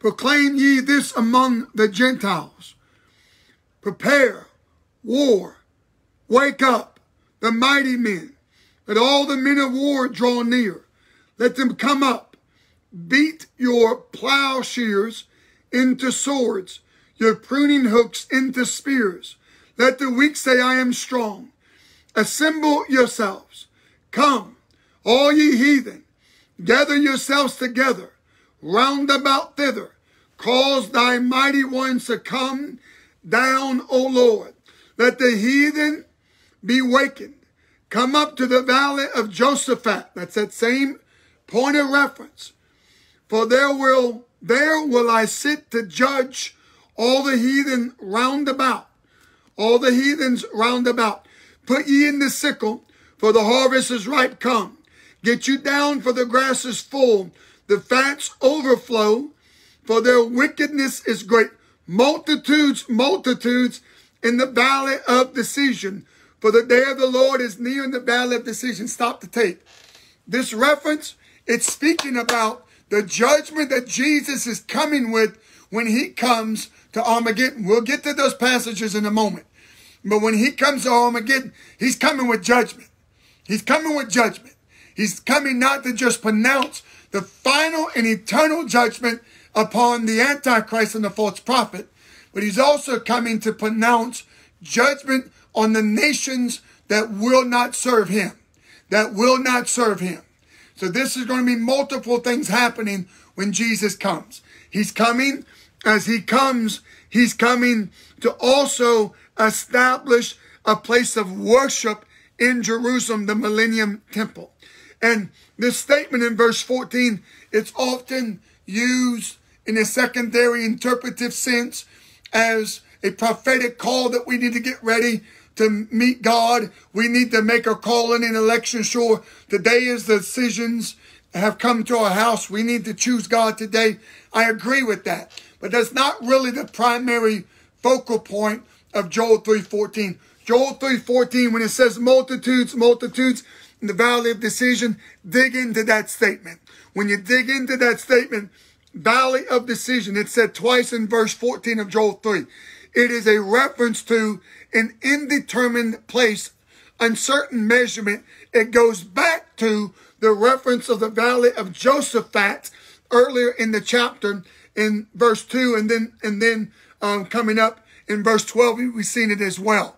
A: Proclaim ye this among the Gentiles. Prepare war. Wake up the mighty men. Let all the men of war draw near. Let them come up. Beat your plowshares into swords, your pruning hooks into spears. Let the weak say, I am strong. Assemble yourselves. Come, all ye heathen, gather yourselves together, round about thither. Cause thy mighty ones to come down, O Lord. Let the heathen be wakened. Come up to the valley of Josaphat. That's that same point of reference. For there will there will I sit to judge all the heathen round about. All the heathens round about. Put ye in the sickle, for the harvest is ripe come. Get you down, for the grass is full, the fats overflow, for their wickedness is great. Multitudes, multitudes in the valley of decision, for the day of the Lord is near in the valley of decision. Stop the tape. This reference, it's speaking about the judgment that Jesus is coming with when he comes to Armageddon. We'll get to those passages in a moment. But when he comes to Armageddon, he's coming with judgment. He's coming with judgment. He's coming not to just pronounce the final and eternal judgment upon the Antichrist and the false prophet, but he's also coming to pronounce judgment on the nations that will not serve him, that will not serve him. So this is going to be multiple things happening when Jesus comes. He's coming. As he comes, he's coming to also establish a place of worship in Jerusalem, the Millennium Temple. And this statement in verse 14, it's often used in a secondary interpretive sense as a prophetic call that we need to get ready to meet God. We need to make a calling and election sure. Today is the decisions have come to our house. We need to choose God today. I agree with that. But that's not really the primary focal point of Joel 3.14. Joel 3.14, when it says multitudes, multitudes in the valley of decision, dig into that statement. When you dig into that statement, valley of decision, it said twice in verse 14 of Joel 3. It is a reference to an indeterminate place, uncertain measurement. It goes back to the reference of the valley of Josaphat earlier in the chapter in verse 2 and then and then um, coming up in verse 12 we've seen it as well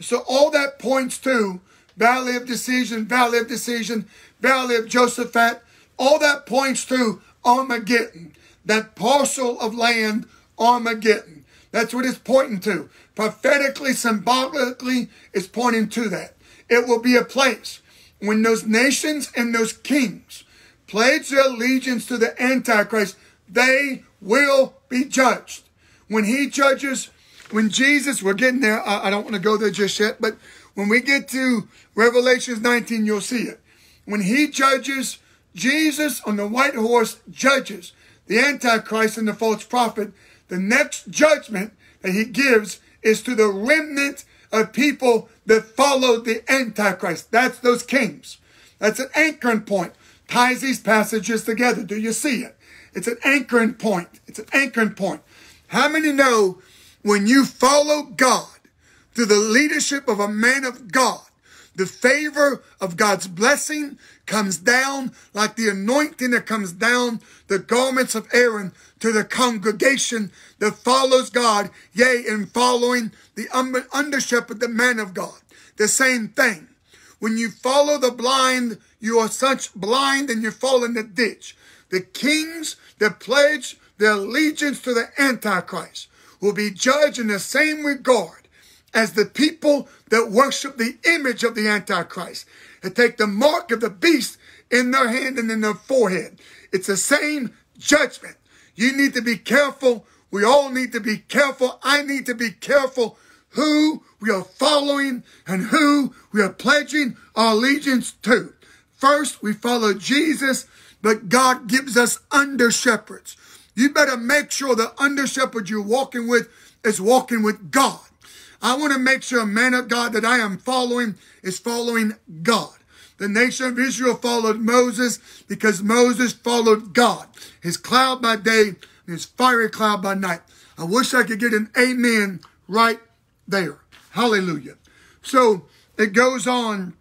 A: so all that points to valley of decision valley of decision valley of josaphat all that points to armageddon that parcel of land armageddon that's what it's pointing to. Prophetically, symbolically, it's pointing to that. It will be a place when those nations and those kings pledge their allegiance to the Antichrist, they will be judged. When he judges, when Jesus, we're getting there, I, I don't want to go there just yet, but when we get to Revelations 19, you'll see it. When he judges, Jesus on the white horse judges the Antichrist and the false prophet the next judgment that he gives is to the remnant of people that followed the Antichrist. That's those kings. That's an anchoring point. Ties these passages together. Do you see it? It's an anchoring point. It's an anchoring point. How many know when you follow God through the leadership of a man of God, the favor of God's blessing comes down like the anointing that comes down the garments of Aaron to the congregation that follows God, yea, in following the under shepherd, the man of God. The same thing. When you follow the blind, you are such blind and you fall in the ditch. The kings that pledge their allegiance to the Antichrist will be judged in the same regard as the people that worship the image of the Antichrist and take the mark of the beast in their hand and in their forehead. It's the same judgment. You need to be careful. We all need to be careful. I need to be careful who we are following and who we are pledging our allegiance to. First, we follow Jesus, but God gives us under shepherds. You better make sure the under shepherd you're walking with is walking with God. I want to make sure, a man of God, that I am following is following God. The nation of Israel followed Moses because Moses followed God. His cloud by day and his fiery cloud by night. I wish I could get an amen right there. Hallelujah. So it goes on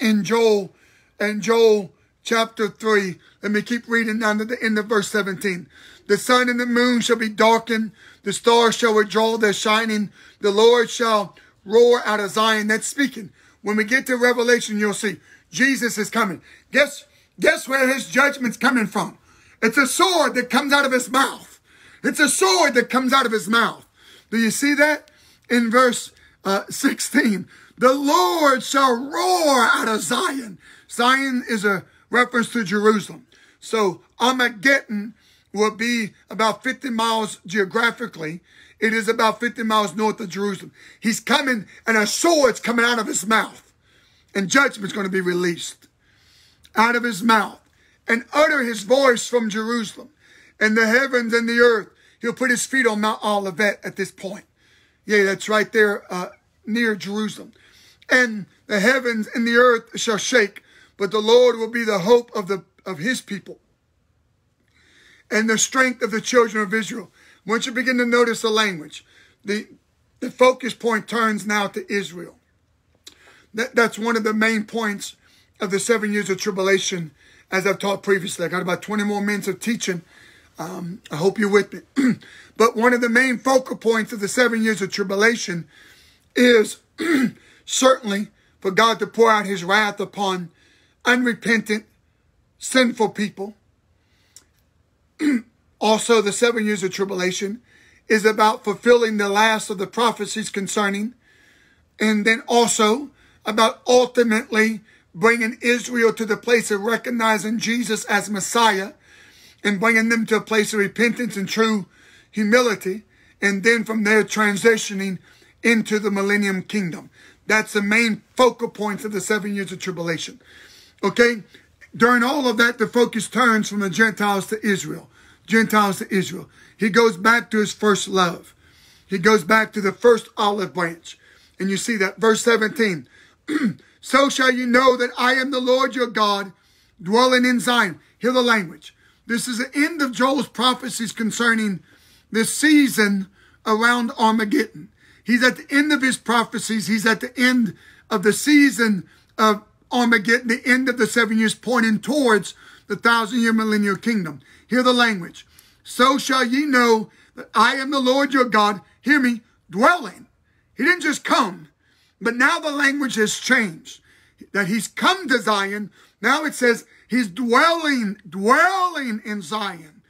A: in Joel and Joel chapter 3. Let me keep reading down to the end of verse 17. The sun and the moon shall be darkened. The stars shall withdraw their shining. The Lord shall roar out of Zion. That's speaking. When we get to Revelation, you'll see Jesus is coming. Guess, guess where his judgment's coming from? It's a sword that comes out of his mouth. It's a sword that comes out of his mouth. Do you see that? In verse uh, 16, the Lord shall roar out of Zion. Zion is a reference to Jerusalem. So Armageddon will be about 50 miles geographically. It is about 50 miles north of Jerusalem. He's coming and a sword's coming out of his mouth and judgment's going to be released out of his mouth and utter his voice from Jerusalem and the heavens and the earth. He'll put his feet on Mount Olivet at this point. Yeah, that's right there uh, near Jerusalem. And the heavens and the earth shall shake, but the Lord will be the hope of, the, of his people and the strength of the children of Israel. Once you begin to notice the language, the, the focus point turns now to Israel. That, that's one of the main points of the seven years of tribulation, as I've taught previously. I got about 20 more minutes of teaching. Um, I hope you're with me. but one of the main focal points of the seven years of tribulation is certainly for God to pour out his wrath upon unrepentant, sinful people. also, the seven years of tribulation is about fulfilling the last of the prophecies concerning, and then also about ultimately bringing Israel to the place of recognizing Jesus as Messiah and bringing them to a place of repentance and true humility. And then from there transitioning into the millennium kingdom. That's the main focal points of the seven years of tribulation. Okay? During all of that, the focus turns from the Gentiles to Israel. Gentiles to Israel. He goes back to his first love. He goes back to the first olive branch. And you see that verse 17. so shall you know that I am the Lord your God, dwelling in Zion. Hear the language. This is the end of Joel's prophecies concerning the season around Armageddon. He's at the end of his prophecies. He's at the end of the season of Armageddon, the end of the seven years, pointing towards the thousand year millennial kingdom. Hear the language. So shall ye know that I am the Lord your God. Hear me, dwelling. He didn't just come, but now the language has changed. That he's come to Zion. Now it says he's dwelling, dwelling in Zion,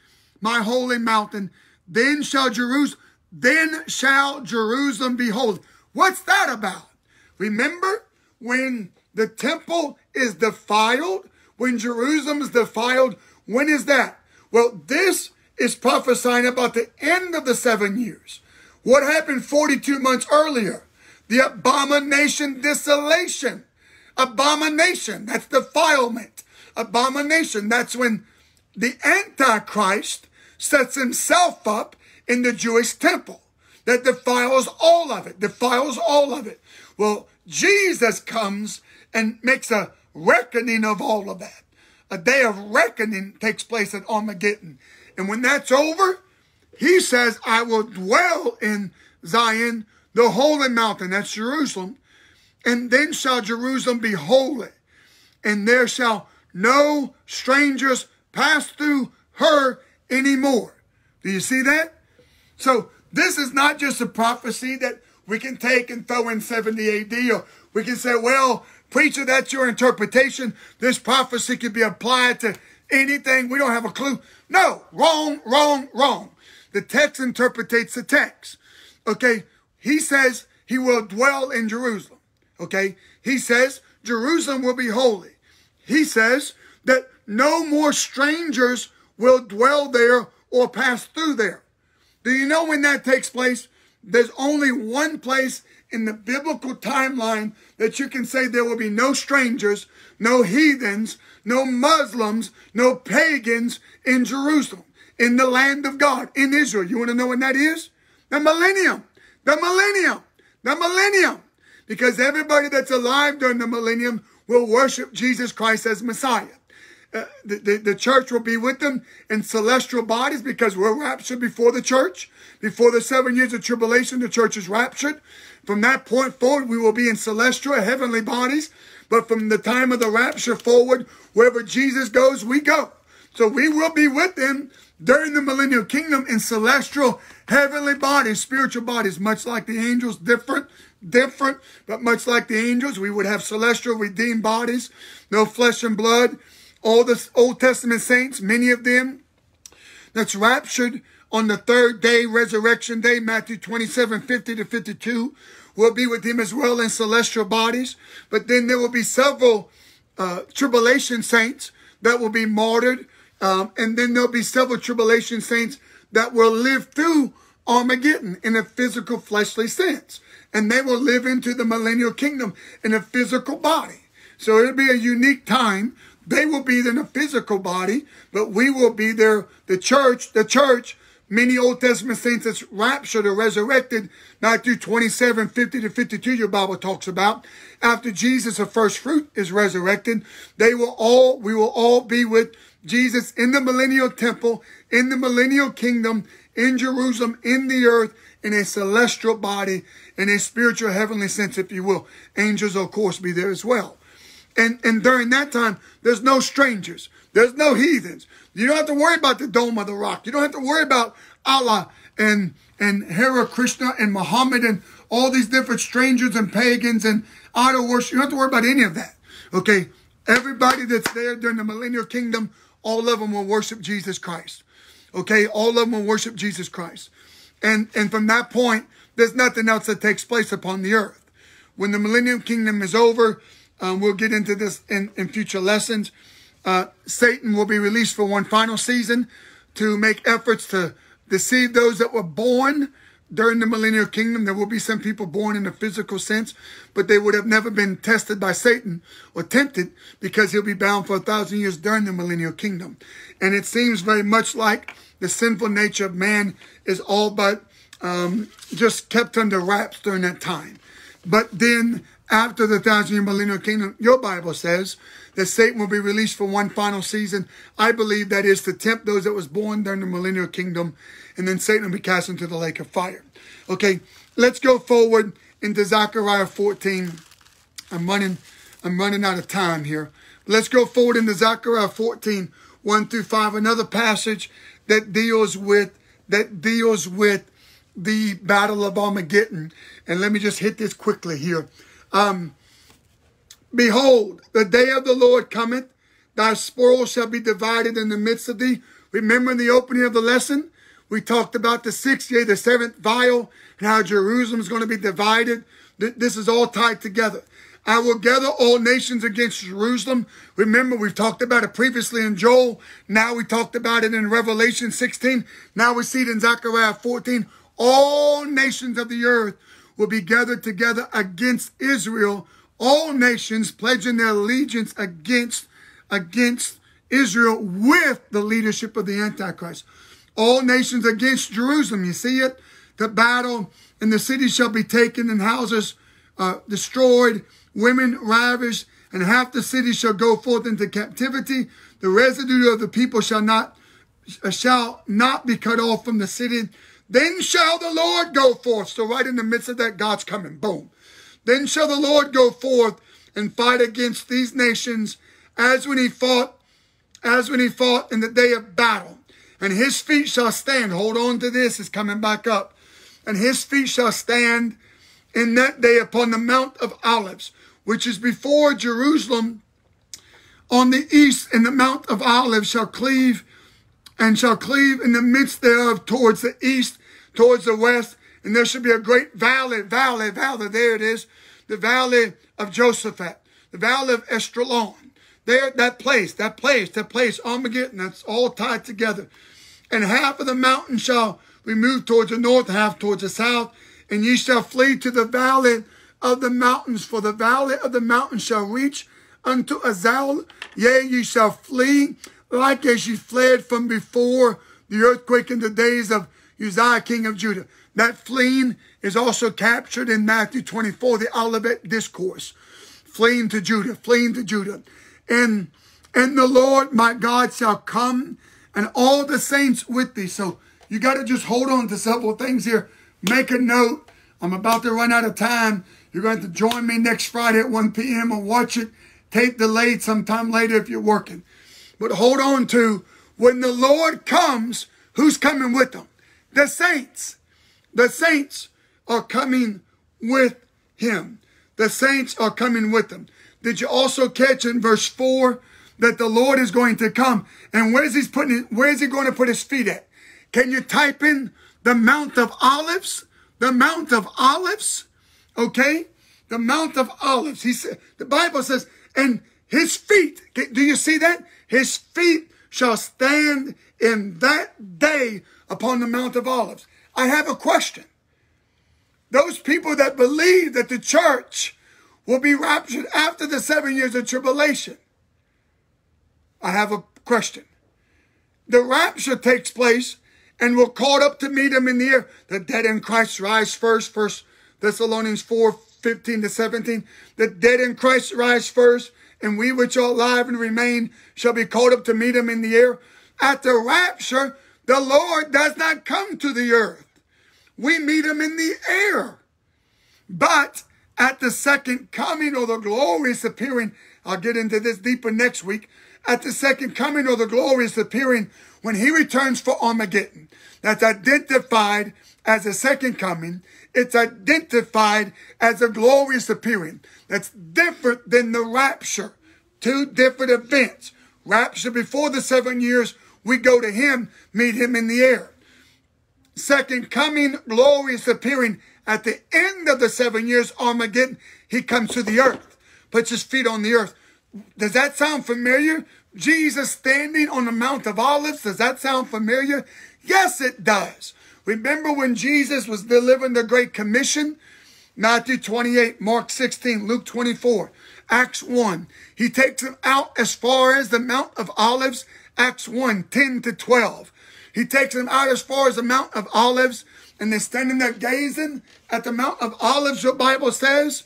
A: my holy mountain. Then shall Jerusalem, then shall Jerusalem be holy. What's that about? Remember when the temple is defiled, when Jerusalem is defiled, when is that? Well, this is prophesying about the end of the seven years. What happened 42 months earlier? the abomination desolation. Abomination, that's defilement. Abomination, that's when the Antichrist sets himself up in the Jewish temple that defiles all of it, defiles all of it. Well, Jesus comes and makes a reckoning of all of that. A day of reckoning takes place at Armageddon. And when that's over, he says, I will dwell in Zion the holy mountain, that's Jerusalem. And then shall Jerusalem be holy, and there shall no strangers pass through her anymore. Do you see that? So this is not just a prophecy that we can take and throw in 70 AD, or we can say, well, preacher, that's your interpretation. This prophecy can be applied to anything. We don't have a clue. No, wrong, wrong, wrong. The text interprets the text. Okay, he says he will dwell in Jerusalem. Okay? He says Jerusalem will be holy. He says that no more strangers will dwell there or pass through there. Do you know when that takes place? There's only one place in the biblical timeline that you can say there will be no strangers, no heathens, no Muslims, no pagans in Jerusalem, in the land of God, in Israel. You want to know when that is? The millennium. The millennium. The millennium. Because everybody that's alive during the millennium will worship Jesus Christ as Messiah. Uh, the, the, the, church will be with them in celestial bodies because we're raptured before the church. Before the seven years of tribulation, the church is raptured. From that point forward, we will be in celestial, heavenly bodies. But from the time of the rapture forward, wherever Jesus goes, we go. So we will be with them during the millennial kingdom in celestial, heavenly bodies, spiritual bodies, much like the angels, different, different, but much like the angels, we would have celestial redeemed bodies, no flesh and blood. All the Old Testament saints, many of them, that's raptured on the third day, resurrection day, Matthew 27, 50 to 52, will be with him as well in celestial bodies. But then there will be several uh, tribulation saints that will be martyred um, and then there'll be several tribulation saints that will live through Armageddon in a physical fleshly sense. And they will live into the millennial kingdom in a physical body. So it'll be a unique time. They will be in a physical body, but we will be there. The church, the church, many Old Testament saints that's raptured or resurrected, Matthew 27, 50 to 52, your Bible talks about. After Jesus, the first fruit is resurrected, they will all, we will all be with Jesus in the millennial temple, in the millennial kingdom, in Jerusalem, in the earth, in a celestial body, in a spiritual heavenly sense, if you will. Angels, of course, be there as well. And, and during that time, there's no strangers. There's no heathens. You don't have to worry about the Dome of the Rock. You don't have to worry about Allah and, and Hare, Krishna and Muhammad and all these different strangers and pagans and idol worship. You don't have to worry about any of that. Okay? Everybody that's there during the millennial kingdom all of them will worship Jesus Christ. Okay, all of them will worship Jesus Christ. And, and from that point, there's nothing else that takes place upon the earth. When the millennium kingdom is over, um, we'll get into this in, in future lessons. Uh, Satan will be released for one final season to make efforts to deceive those that were born during the millennial kingdom, there will be some people born in the physical sense, but they would have never been tested by Satan or tempted because he'll be bound for a thousand years during the millennial kingdom. And it seems very much like the sinful nature of man is all but um, just kept under wraps during that time. But then after the thousand year millennial kingdom, your Bible says that Satan will be released for one final season. I believe that is to tempt those that was born during the millennial kingdom and then Satan will be cast into the lake of fire. Okay, let's go forward into Zechariah 14. I'm running, I'm running out of time here. Let's go forward into Zechariah 14, 1 through 5, another passage that deals with that deals with the battle of Armageddon. And let me just hit this quickly here. Um, Behold, the day of the Lord cometh, thy spoil shall be divided in the midst of thee. Remember in the opening of the lesson, we talked about the sixth, yea, the seventh vial, and how Jerusalem is going to be divided. This is all tied together. I will gather all nations against Jerusalem. Remember, we've talked about it previously in Joel. Now we talked about it in Revelation 16. Now we see it in Zechariah 14. All nations of the earth will be gathered together against Israel. All nations pledging their allegiance against, against Israel with the leadership of the Antichrist all nations against Jerusalem. You see it? The battle and the city shall be taken and houses uh, destroyed, women ravished, and half the city shall go forth into captivity. The residue of the people shall not uh, shall not be cut off from the city. Then shall the Lord go forth. So right in the midst of that, God's coming. Boom. Then shall the Lord go forth and fight against these nations as when he fought, as when he fought in the day of battle and his feet shall stand. Hold on to this. It's coming back up. And his feet shall stand in that day upon the Mount of Olives, which is before Jerusalem on the east. And the Mount of Olives shall cleave and shall cleave in the midst thereof towards the east, towards the west. And there shall be a great valley, valley, valley. There it is. The valley of Josaphat, the valley of Esdraelon. There, that place, that place, that place, Armageddon, that's all tied together and half of the mountain shall remove towards the north, half towards the south, and ye shall flee to the valley of the mountains, for the valley of the mountains shall reach unto Azal. Yea, ye shall flee like as ye fled from before the earthquake in the days of Uzziah, king of Judah. That fleeing is also captured in Matthew 24, the Olivet Discourse. Fleeing to Judah, fleeing to Judah. And, and the Lord my God shall come and all the saints with thee. So you got to just hold on to several things here. Make a note. I'm about to run out of time. You're going to, to join me next Friday at 1 p.m. and watch it. Tape delayed sometime later if you're working. But hold on to when the Lord comes, who's coming with him? The saints. The saints are coming with him. The saints are coming with them. Did you also catch in verse 4 that the Lord is going to come. And where's he's putting it? Where is he going to put his feet at? Can you type in the Mount of Olives? The Mount of Olives, okay? The Mount of Olives. He said, the Bible says, and his feet, do you see that? His feet shall stand in that day upon the Mount of Olives. I have a question. Those people that believe that the church will be raptured after the seven years of tribulation, I have a question. The rapture takes place and we're called up to meet him in the air. The dead in Christ rise first, first Thessalonians 4, 15 to 17. The dead in Christ rise first, and we which are alive and remain shall be called up to meet him in the air. At the rapture, the Lord does not come to the earth. We meet him in the air. But at the second coming or the glorious appearing, I'll get into this deeper next week at the second coming or the glorious appearing when he returns for Armageddon. That's identified as the second coming. It's identified as a glorious appearing. That's different than the rapture. Two different events. Rapture before the seven years, we go to him, meet him in the air. Second coming, glorious appearing at the end of the seven years, Armageddon, he comes to the earth, puts his feet on the earth. Does that sound familiar? Jesus standing on the Mount of Olives, does that sound familiar? Yes, it does. Remember when Jesus was delivering the Great Commission? Matthew 28, Mark 16, Luke 24, Acts 1. He takes them out as far as the Mount of Olives, Acts 1, 10 to 12. He takes them out as far as the Mount of Olives, and they're standing there gazing at the Mount of Olives, the Bible says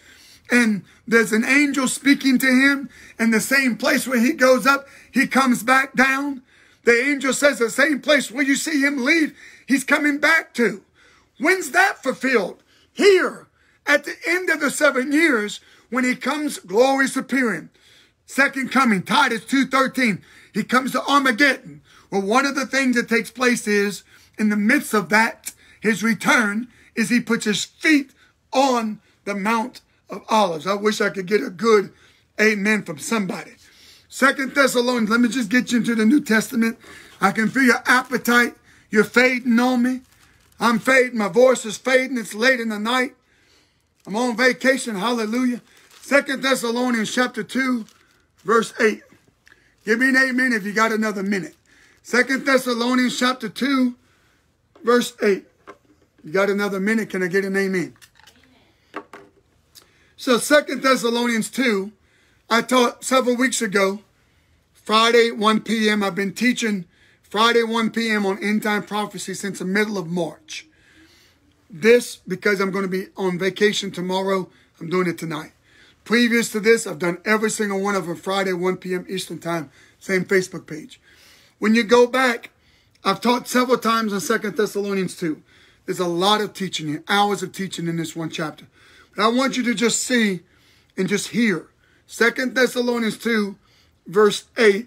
A: and there's an angel speaking to him in the same place where he goes up, he comes back down. The angel says the same place where you see him leave, he's coming back to. When's that fulfilled? Here, at the end of the seven years, when he comes, glory's appearing. Second coming, Titus 2.13, he comes to Armageddon. Well, one of the things that takes place is, in the midst of that, his return, is he puts his feet on the Mount of olives. I wish I could get a good amen from somebody. Second Thessalonians, let me just get you into the New Testament. I can feel your appetite. You're fading on me. I'm fading. My voice is fading. It's late in the night. I'm on vacation. Hallelujah. Second Thessalonians chapter 2, verse 8. Give me an amen if you got another minute. Second Thessalonians chapter 2, verse 8. You got another minute. Can I get an amen? So Second Thessalonians 2, I taught several weeks ago, Friday 1 p.m. I've been teaching Friday 1 p.m. on end time prophecy since the middle of March. This, because I'm going to be on vacation tomorrow, I'm doing it tonight. Previous to this, I've done every single one of them Friday 1 p.m. Eastern Time, same Facebook page. When you go back, I've taught several times on Second Thessalonians 2. There's a lot of teaching here, hours of teaching in this one chapter. And I want you to just see and just hear. Second Thessalonians 2, verse 8,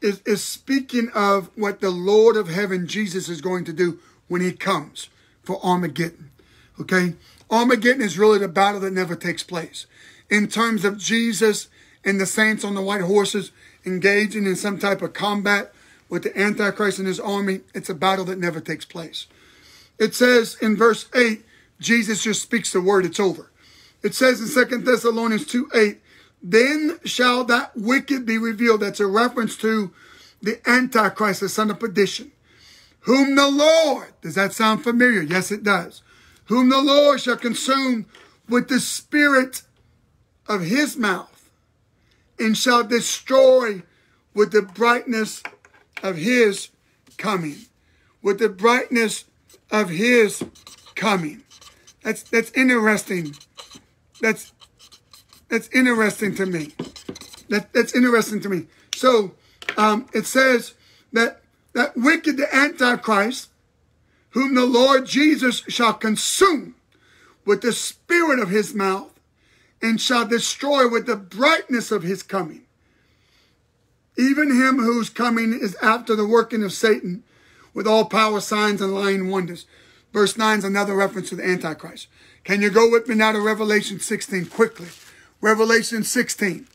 A: is, is speaking of what the Lord of heaven, Jesus, is going to do when he comes for Armageddon. Okay? Armageddon is really the battle that never takes place. In terms of Jesus and the saints on the white horses engaging in some type of combat with the Antichrist and his army, it's a battle that never takes place. It says in verse 8, Jesus just speaks the word, it's over. It says in Second Thessalonians 2 8, then shall that wicked be revealed. That's a reference to the Antichrist, the son of perdition, whom the Lord, does that sound familiar? Yes, it does. Whom the Lord shall consume with the spirit of his mouth and shall destroy with the brightness of his coming. With the brightness of his coming. That's, that's interesting that's that's interesting to me. That that's interesting to me. So um, it says that that wicked the Antichrist, whom the Lord Jesus shall consume with the spirit of his mouth, and shall destroy with the brightness of his coming. Even him whose coming is after the working of Satan, with all power, signs, and lying wonders. Verse 9 is another reference to the Antichrist. Can you go with me now to Revelation 16 quickly? Revelation 16,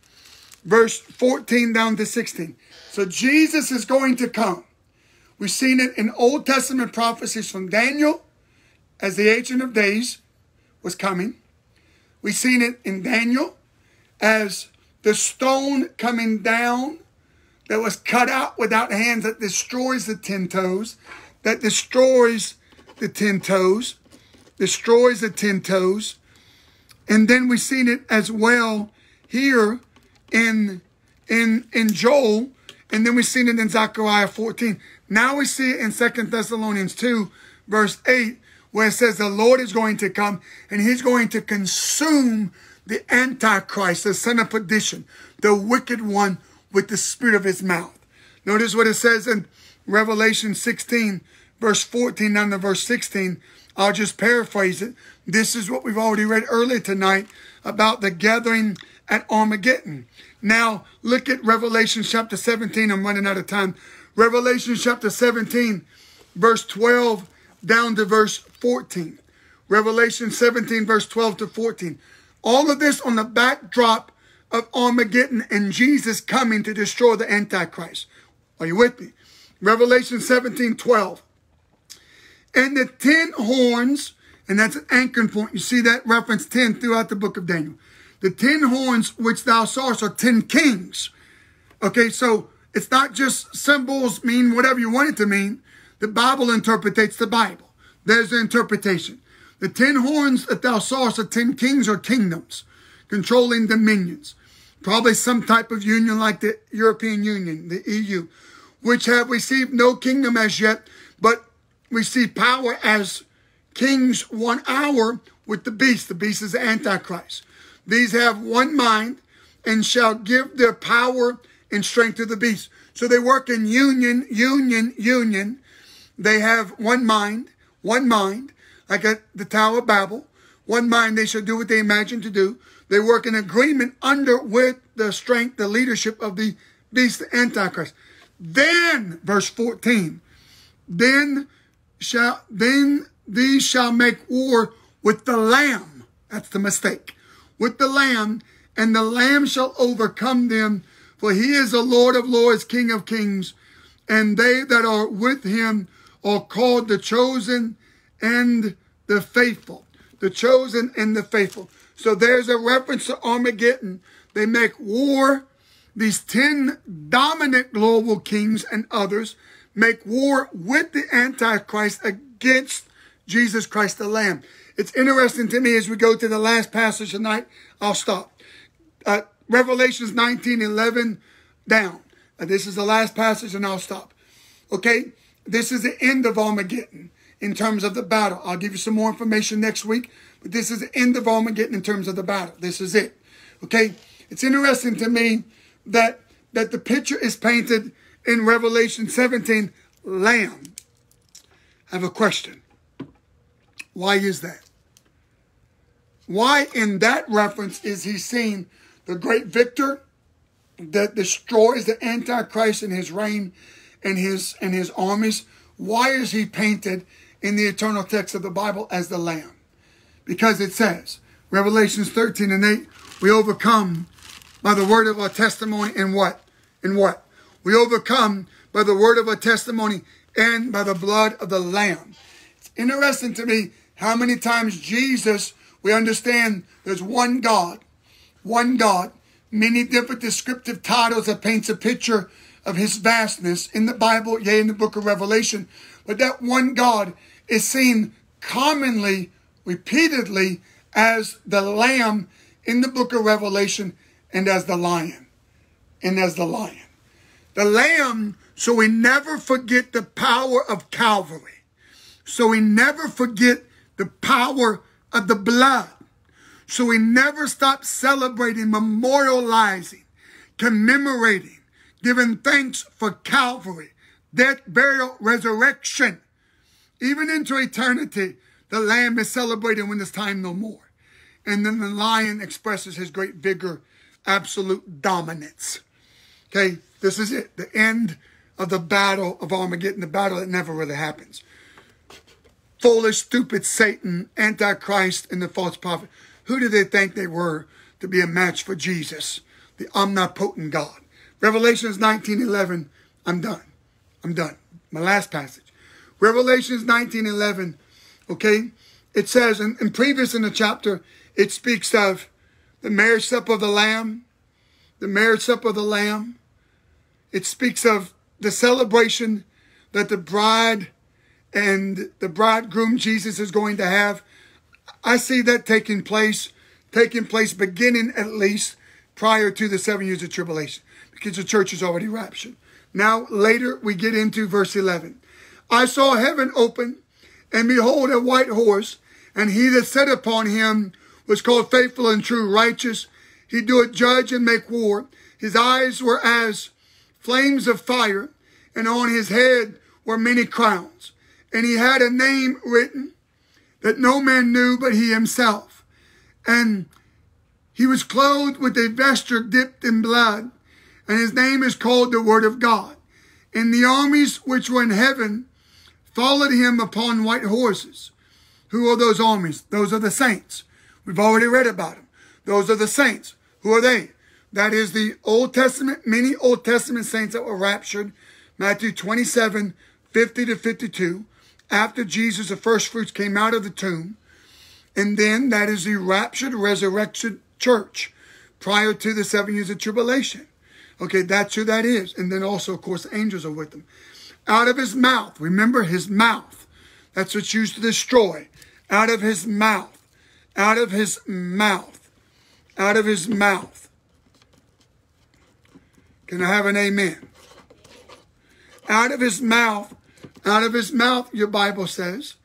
A: verse 14 down to 16. So Jesus is going to come. We've seen it in Old Testament prophecies from Daniel as the Ancient of Days was coming. We've seen it in Daniel as the stone coming down that was cut out without hands that destroys the ten toes, that destroys the ten toes destroys the ten toes. And then we've seen it as well here in in in Joel, and then we've seen it in Zechariah 14. Now we see it in Second Thessalonians 2, verse 8, where it says the Lord is going to come and he's going to consume the Antichrist, the son of perdition, the wicked one with the spirit of his mouth. Notice what it says in Revelation 16, verse 14 down to verse 16. I'll just paraphrase it. This is what we've already read earlier tonight about the gathering at Armageddon. Now, look at Revelation chapter 17. I'm running out of time. Revelation chapter 17, verse 12 down to verse 14. Revelation 17, verse 12 to 14. All of this on the backdrop of Armageddon and Jesus coming to destroy the Antichrist. Are you with me? Revelation 17, 12 and the ten horns, and that's an anchoring point. You see that reference 10 throughout the book of Daniel. The ten horns which thou sawest are ten kings. Okay, so it's not just symbols mean whatever you want it to mean. The Bible interprets the Bible. There's the interpretation. The ten horns that thou sawest are ten kings or kingdoms, controlling dominions. Probably some type of union like the European Union, the EU, which have received no kingdom as yet, but we see power as kings one hour with the beast. The beast is the Antichrist. These have one mind and shall give their power and strength to the beast. So they work in union, union, union. They have one mind, one mind, like at the Tower of Babel. One mind, they shall do what they imagine to do. They work in agreement under with the strength, the leadership of the beast, the Antichrist. Then, verse 14, then shall then these shall make war with the lamb. That's the mistake. With the lamb, and the lamb shall overcome them, for he is the Lord of lords, King of kings, and they that are with him are called the chosen and the faithful. The chosen and the faithful. So there's a reference to Armageddon. They make war. These 10 dominant global kings and others make war with the Antichrist against Jesus Christ the Lamb. It's interesting to me as we go to the last passage tonight. I'll stop. Uh, Revelations 19, 11 down. Uh, this is the last passage and I'll stop. Okay? This is the end of Armageddon in terms of the battle. I'll give you some more information next week. But this is the end of Armageddon in terms of the battle. This is it. Okay? It's interesting to me that that the picture is painted in Revelation 17, lamb. I have a question. Why is that? Why in that reference is he seen the great victor that destroys the Antichrist in his reign and his and his armies? Why is he painted in the eternal text of the Bible as the Lamb? Because it says, Revelations 13 and 8, we overcome by the word of our testimony in what? In what? We overcome by the word of our testimony and by the blood of the Lamb. It's interesting to me how many times Jesus, we understand there's one God, one God. Many different descriptive titles that paints a picture of his vastness in the Bible, yea, in the book of Revelation. But that one God is seen commonly, repeatedly, as the lamb in the book of Revelation and as the lion. And as the lion the Lamb so we never forget the power of Calvary. So we never forget the power of the blood. So we never stop celebrating, memorializing, commemorating, giving thanks for Calvary, death, burial, resurrection. Even into eternity, the Lamb is celebrated when it's time no more. And then the lion expresses his great vigor, absolute dominance. Okay? This is it. The end of the battle of Armageddon, the battle that never really happens. Foolish, stupid Satan, Antichrist, and the false prophet. Who do they think they were to be a match for Jesus, the omnipotent God? Revelations 19.11, I'm done. I'm done. My last passage. Revelations 19.11, okay? It says, and, and previous in the chapter, it speaks of the marriage supper of the Lamb, the marriage supper of the Lamb, it speaks of the celebration that the bride and the bridegroom Jesus is going to have. I see that taking place, taking place beginning at least prior to the seven years of tribulation because the church is already raptured. Now, later we get into verse 11. I saw heaven open and behold a white horse and he that sat upon him was called faithful and true, righteous. He doeth judge and make war. His eyes were as flames of fire, and on his head were many crowns. And he had a name written that no man knew but he himself. And he was clothed with a vesture dipped in blood, and his name is called the Word of God. And the armies which were in heaven followed him upon white horses. Who are those armies? Those are the saints. We've already read about them. Those are the saints. Who are they? That is the Old Testament, many Old Testament saints that were raptured. Matthew 27, 50 to 52. After Jesus, the first fruits came out of the tomb. And then that is the raptured, resurrected church prior to the seven years of tribulation. Okay, that's who that is. And then also, of course, angels are with them. Out of his mouth, remember his mouth. That's what's used to destroy. Out of his mouth, out of his mouth, out of his mouth can I have an amen? Out of his mouth, out of his mouth, your Bible says,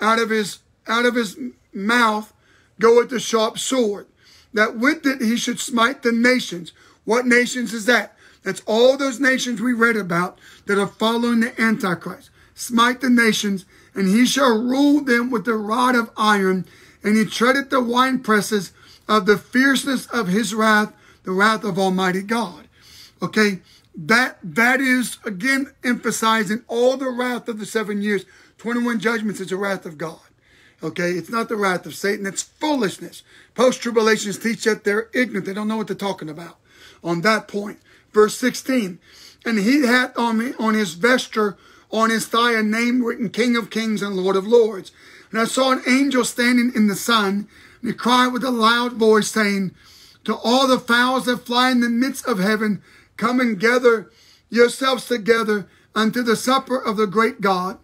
A: out of his out of his mouth goeth the sharp sword, that with it he should smite the nations. What nations is that? That's all those nations we read about that are following the Antichrist. Smite the nations, and he shall rule them with the rod of iron, and he treadeth the winepresses of the fierceness of his wrath, the wrath of Almighty God. Okay, that that is again emphasizing all the wrath of the seven years. 21 judgments is the wrath of God. Okay, it's not the wrath of Satan, it's foolishness. Post tribulations teach that they're ignorant, they don't know what they're talking about. On that point, verse 16, and he had on, me on his vesture, on his thigh, a name written King of Kings and Lord of Lords. And I saw an angel standing in the sun, and he cried with a loud voice, saying, To all the fowls that fly in the midst of heaven, Come and gather yourselves together unto the supper of the great God,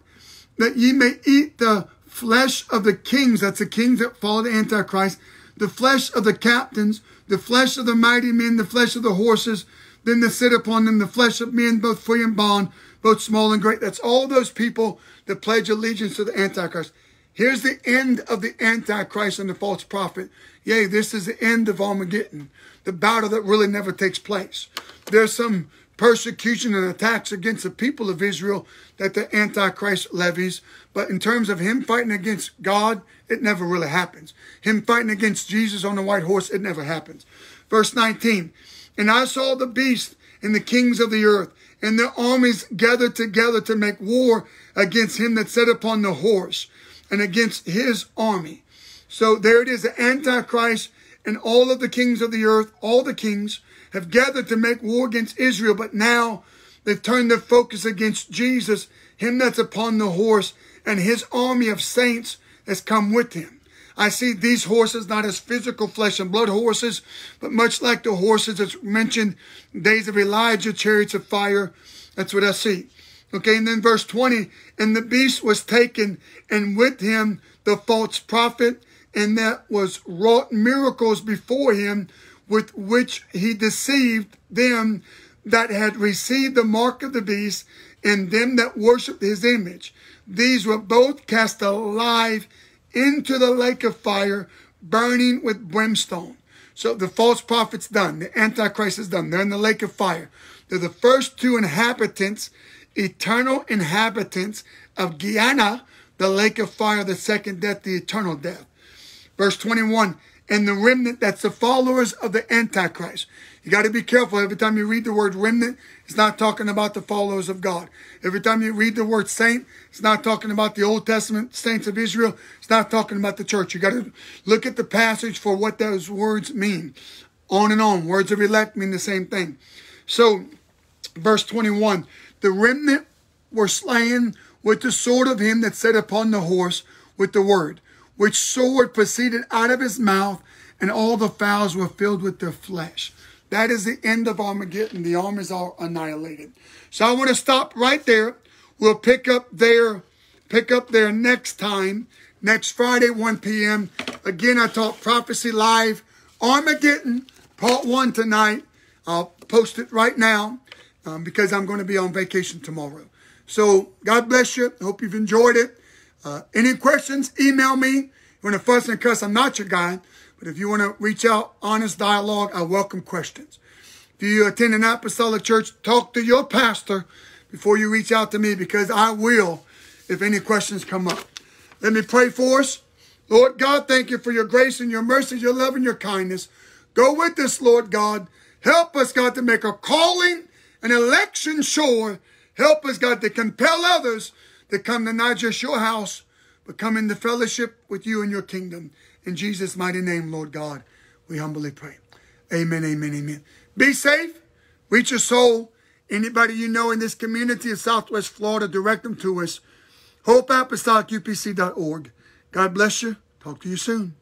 A: that ye may eat the flesh of the kings, that's the kings that follow the Antichrist, the flesh of the captains, the flesh of the mighty men, the flesh of the horses, then that sit upon them, the flesh of men, both free and bond, both small and great. That's all those people that pledge allegiance to the Antichrist. Here's the end of the Antichrist and the false prophet. Yea, this is the end of Armageddon, the battle that really never takes place there's some persecution and attacks against the people of Israel that the Antichrist levies. But in terms of him fighting against God, it never really happens. Him fighting against Jesus on the white horse, it never happens. Verse 19, And I saw the beast and the kings of the earth and their armies gathered together to make war against him that sat upon the horse and against his army. So there it is, the Antichrist and all of the kings of the earth, all the kings, have gathered to make war against Israel, but now they've turned their focus against Jesus, him that's upon the horse, and his army of saints has come with him. I see these horses not as physical flesh and blood horses, but much like the horses that's mentioned, days of Elijah, chariots of fire. That's what I see. Okay, and then verse 20, and the beast was taken, and with him the false prophet, and that was wrought miracles before him, with which he deceived them that had received the mark of the beast and them that worshipped his image. These were both cast alive into the lake of fire, burning with brimstone. So the false prophet's done. The Antichrist is done. They're in the lake of fire. They're the first two inhabitants, eternal inhabitants of Gehenna, the lake of fire, the second death, the eternal death. Verse 21 and the remnant that's the followers of the Antichrist. You got to be careful. Every time you read the word remnant, it's not talking about the followers of God. Every time you read the word saint, it's not talking about the Old Testament saints of Israel. It's not talking about the church. You got to look at the passage for what those words mean. On and on. Words of elect mean the same thing. So, verse 21 The remnant were slain with the sword of him that sat upon the horse with the word which sword proceeded out of his mouth, and all the fowls were filled with their flesh. That is the end of Armageddon. The armies are annihilated. So I want to stop right there. We'll pick up there, pick up there next time, next Friday, 1 p.m. Again, I taught Prophecy Live, Armageddon, part one tonight. I'll post it right now um, because I'm going to be on vacation tomorrow. So God bless you. Hope you've enjoyed it. Uh, any questions, email me. You want to fuss and cuss, I'm not your guy. But if you want to reach out, honest dialogue, I welcome questions. If you attend an apostolic church, talk to your pastor before you reach out to me because I will if any questions come up. Let me pray for us. Lord God, thank you for your grace and your mercy, your love and your kindness. Go with us, Lord God. Help us, God, to make a calling, an election sure. Help us, God, to compel others that come to not just your house, but come into fellowship with you and your kingdom. In Jesus' mighty name, Lord God, we humbly pray. Amen, amen, amen. Be safe. Reach your soul. Anybody you know in this community of Southwest Florida, direct them to us. HopeApostolicUPC.org. God bless you. Talk to you soon.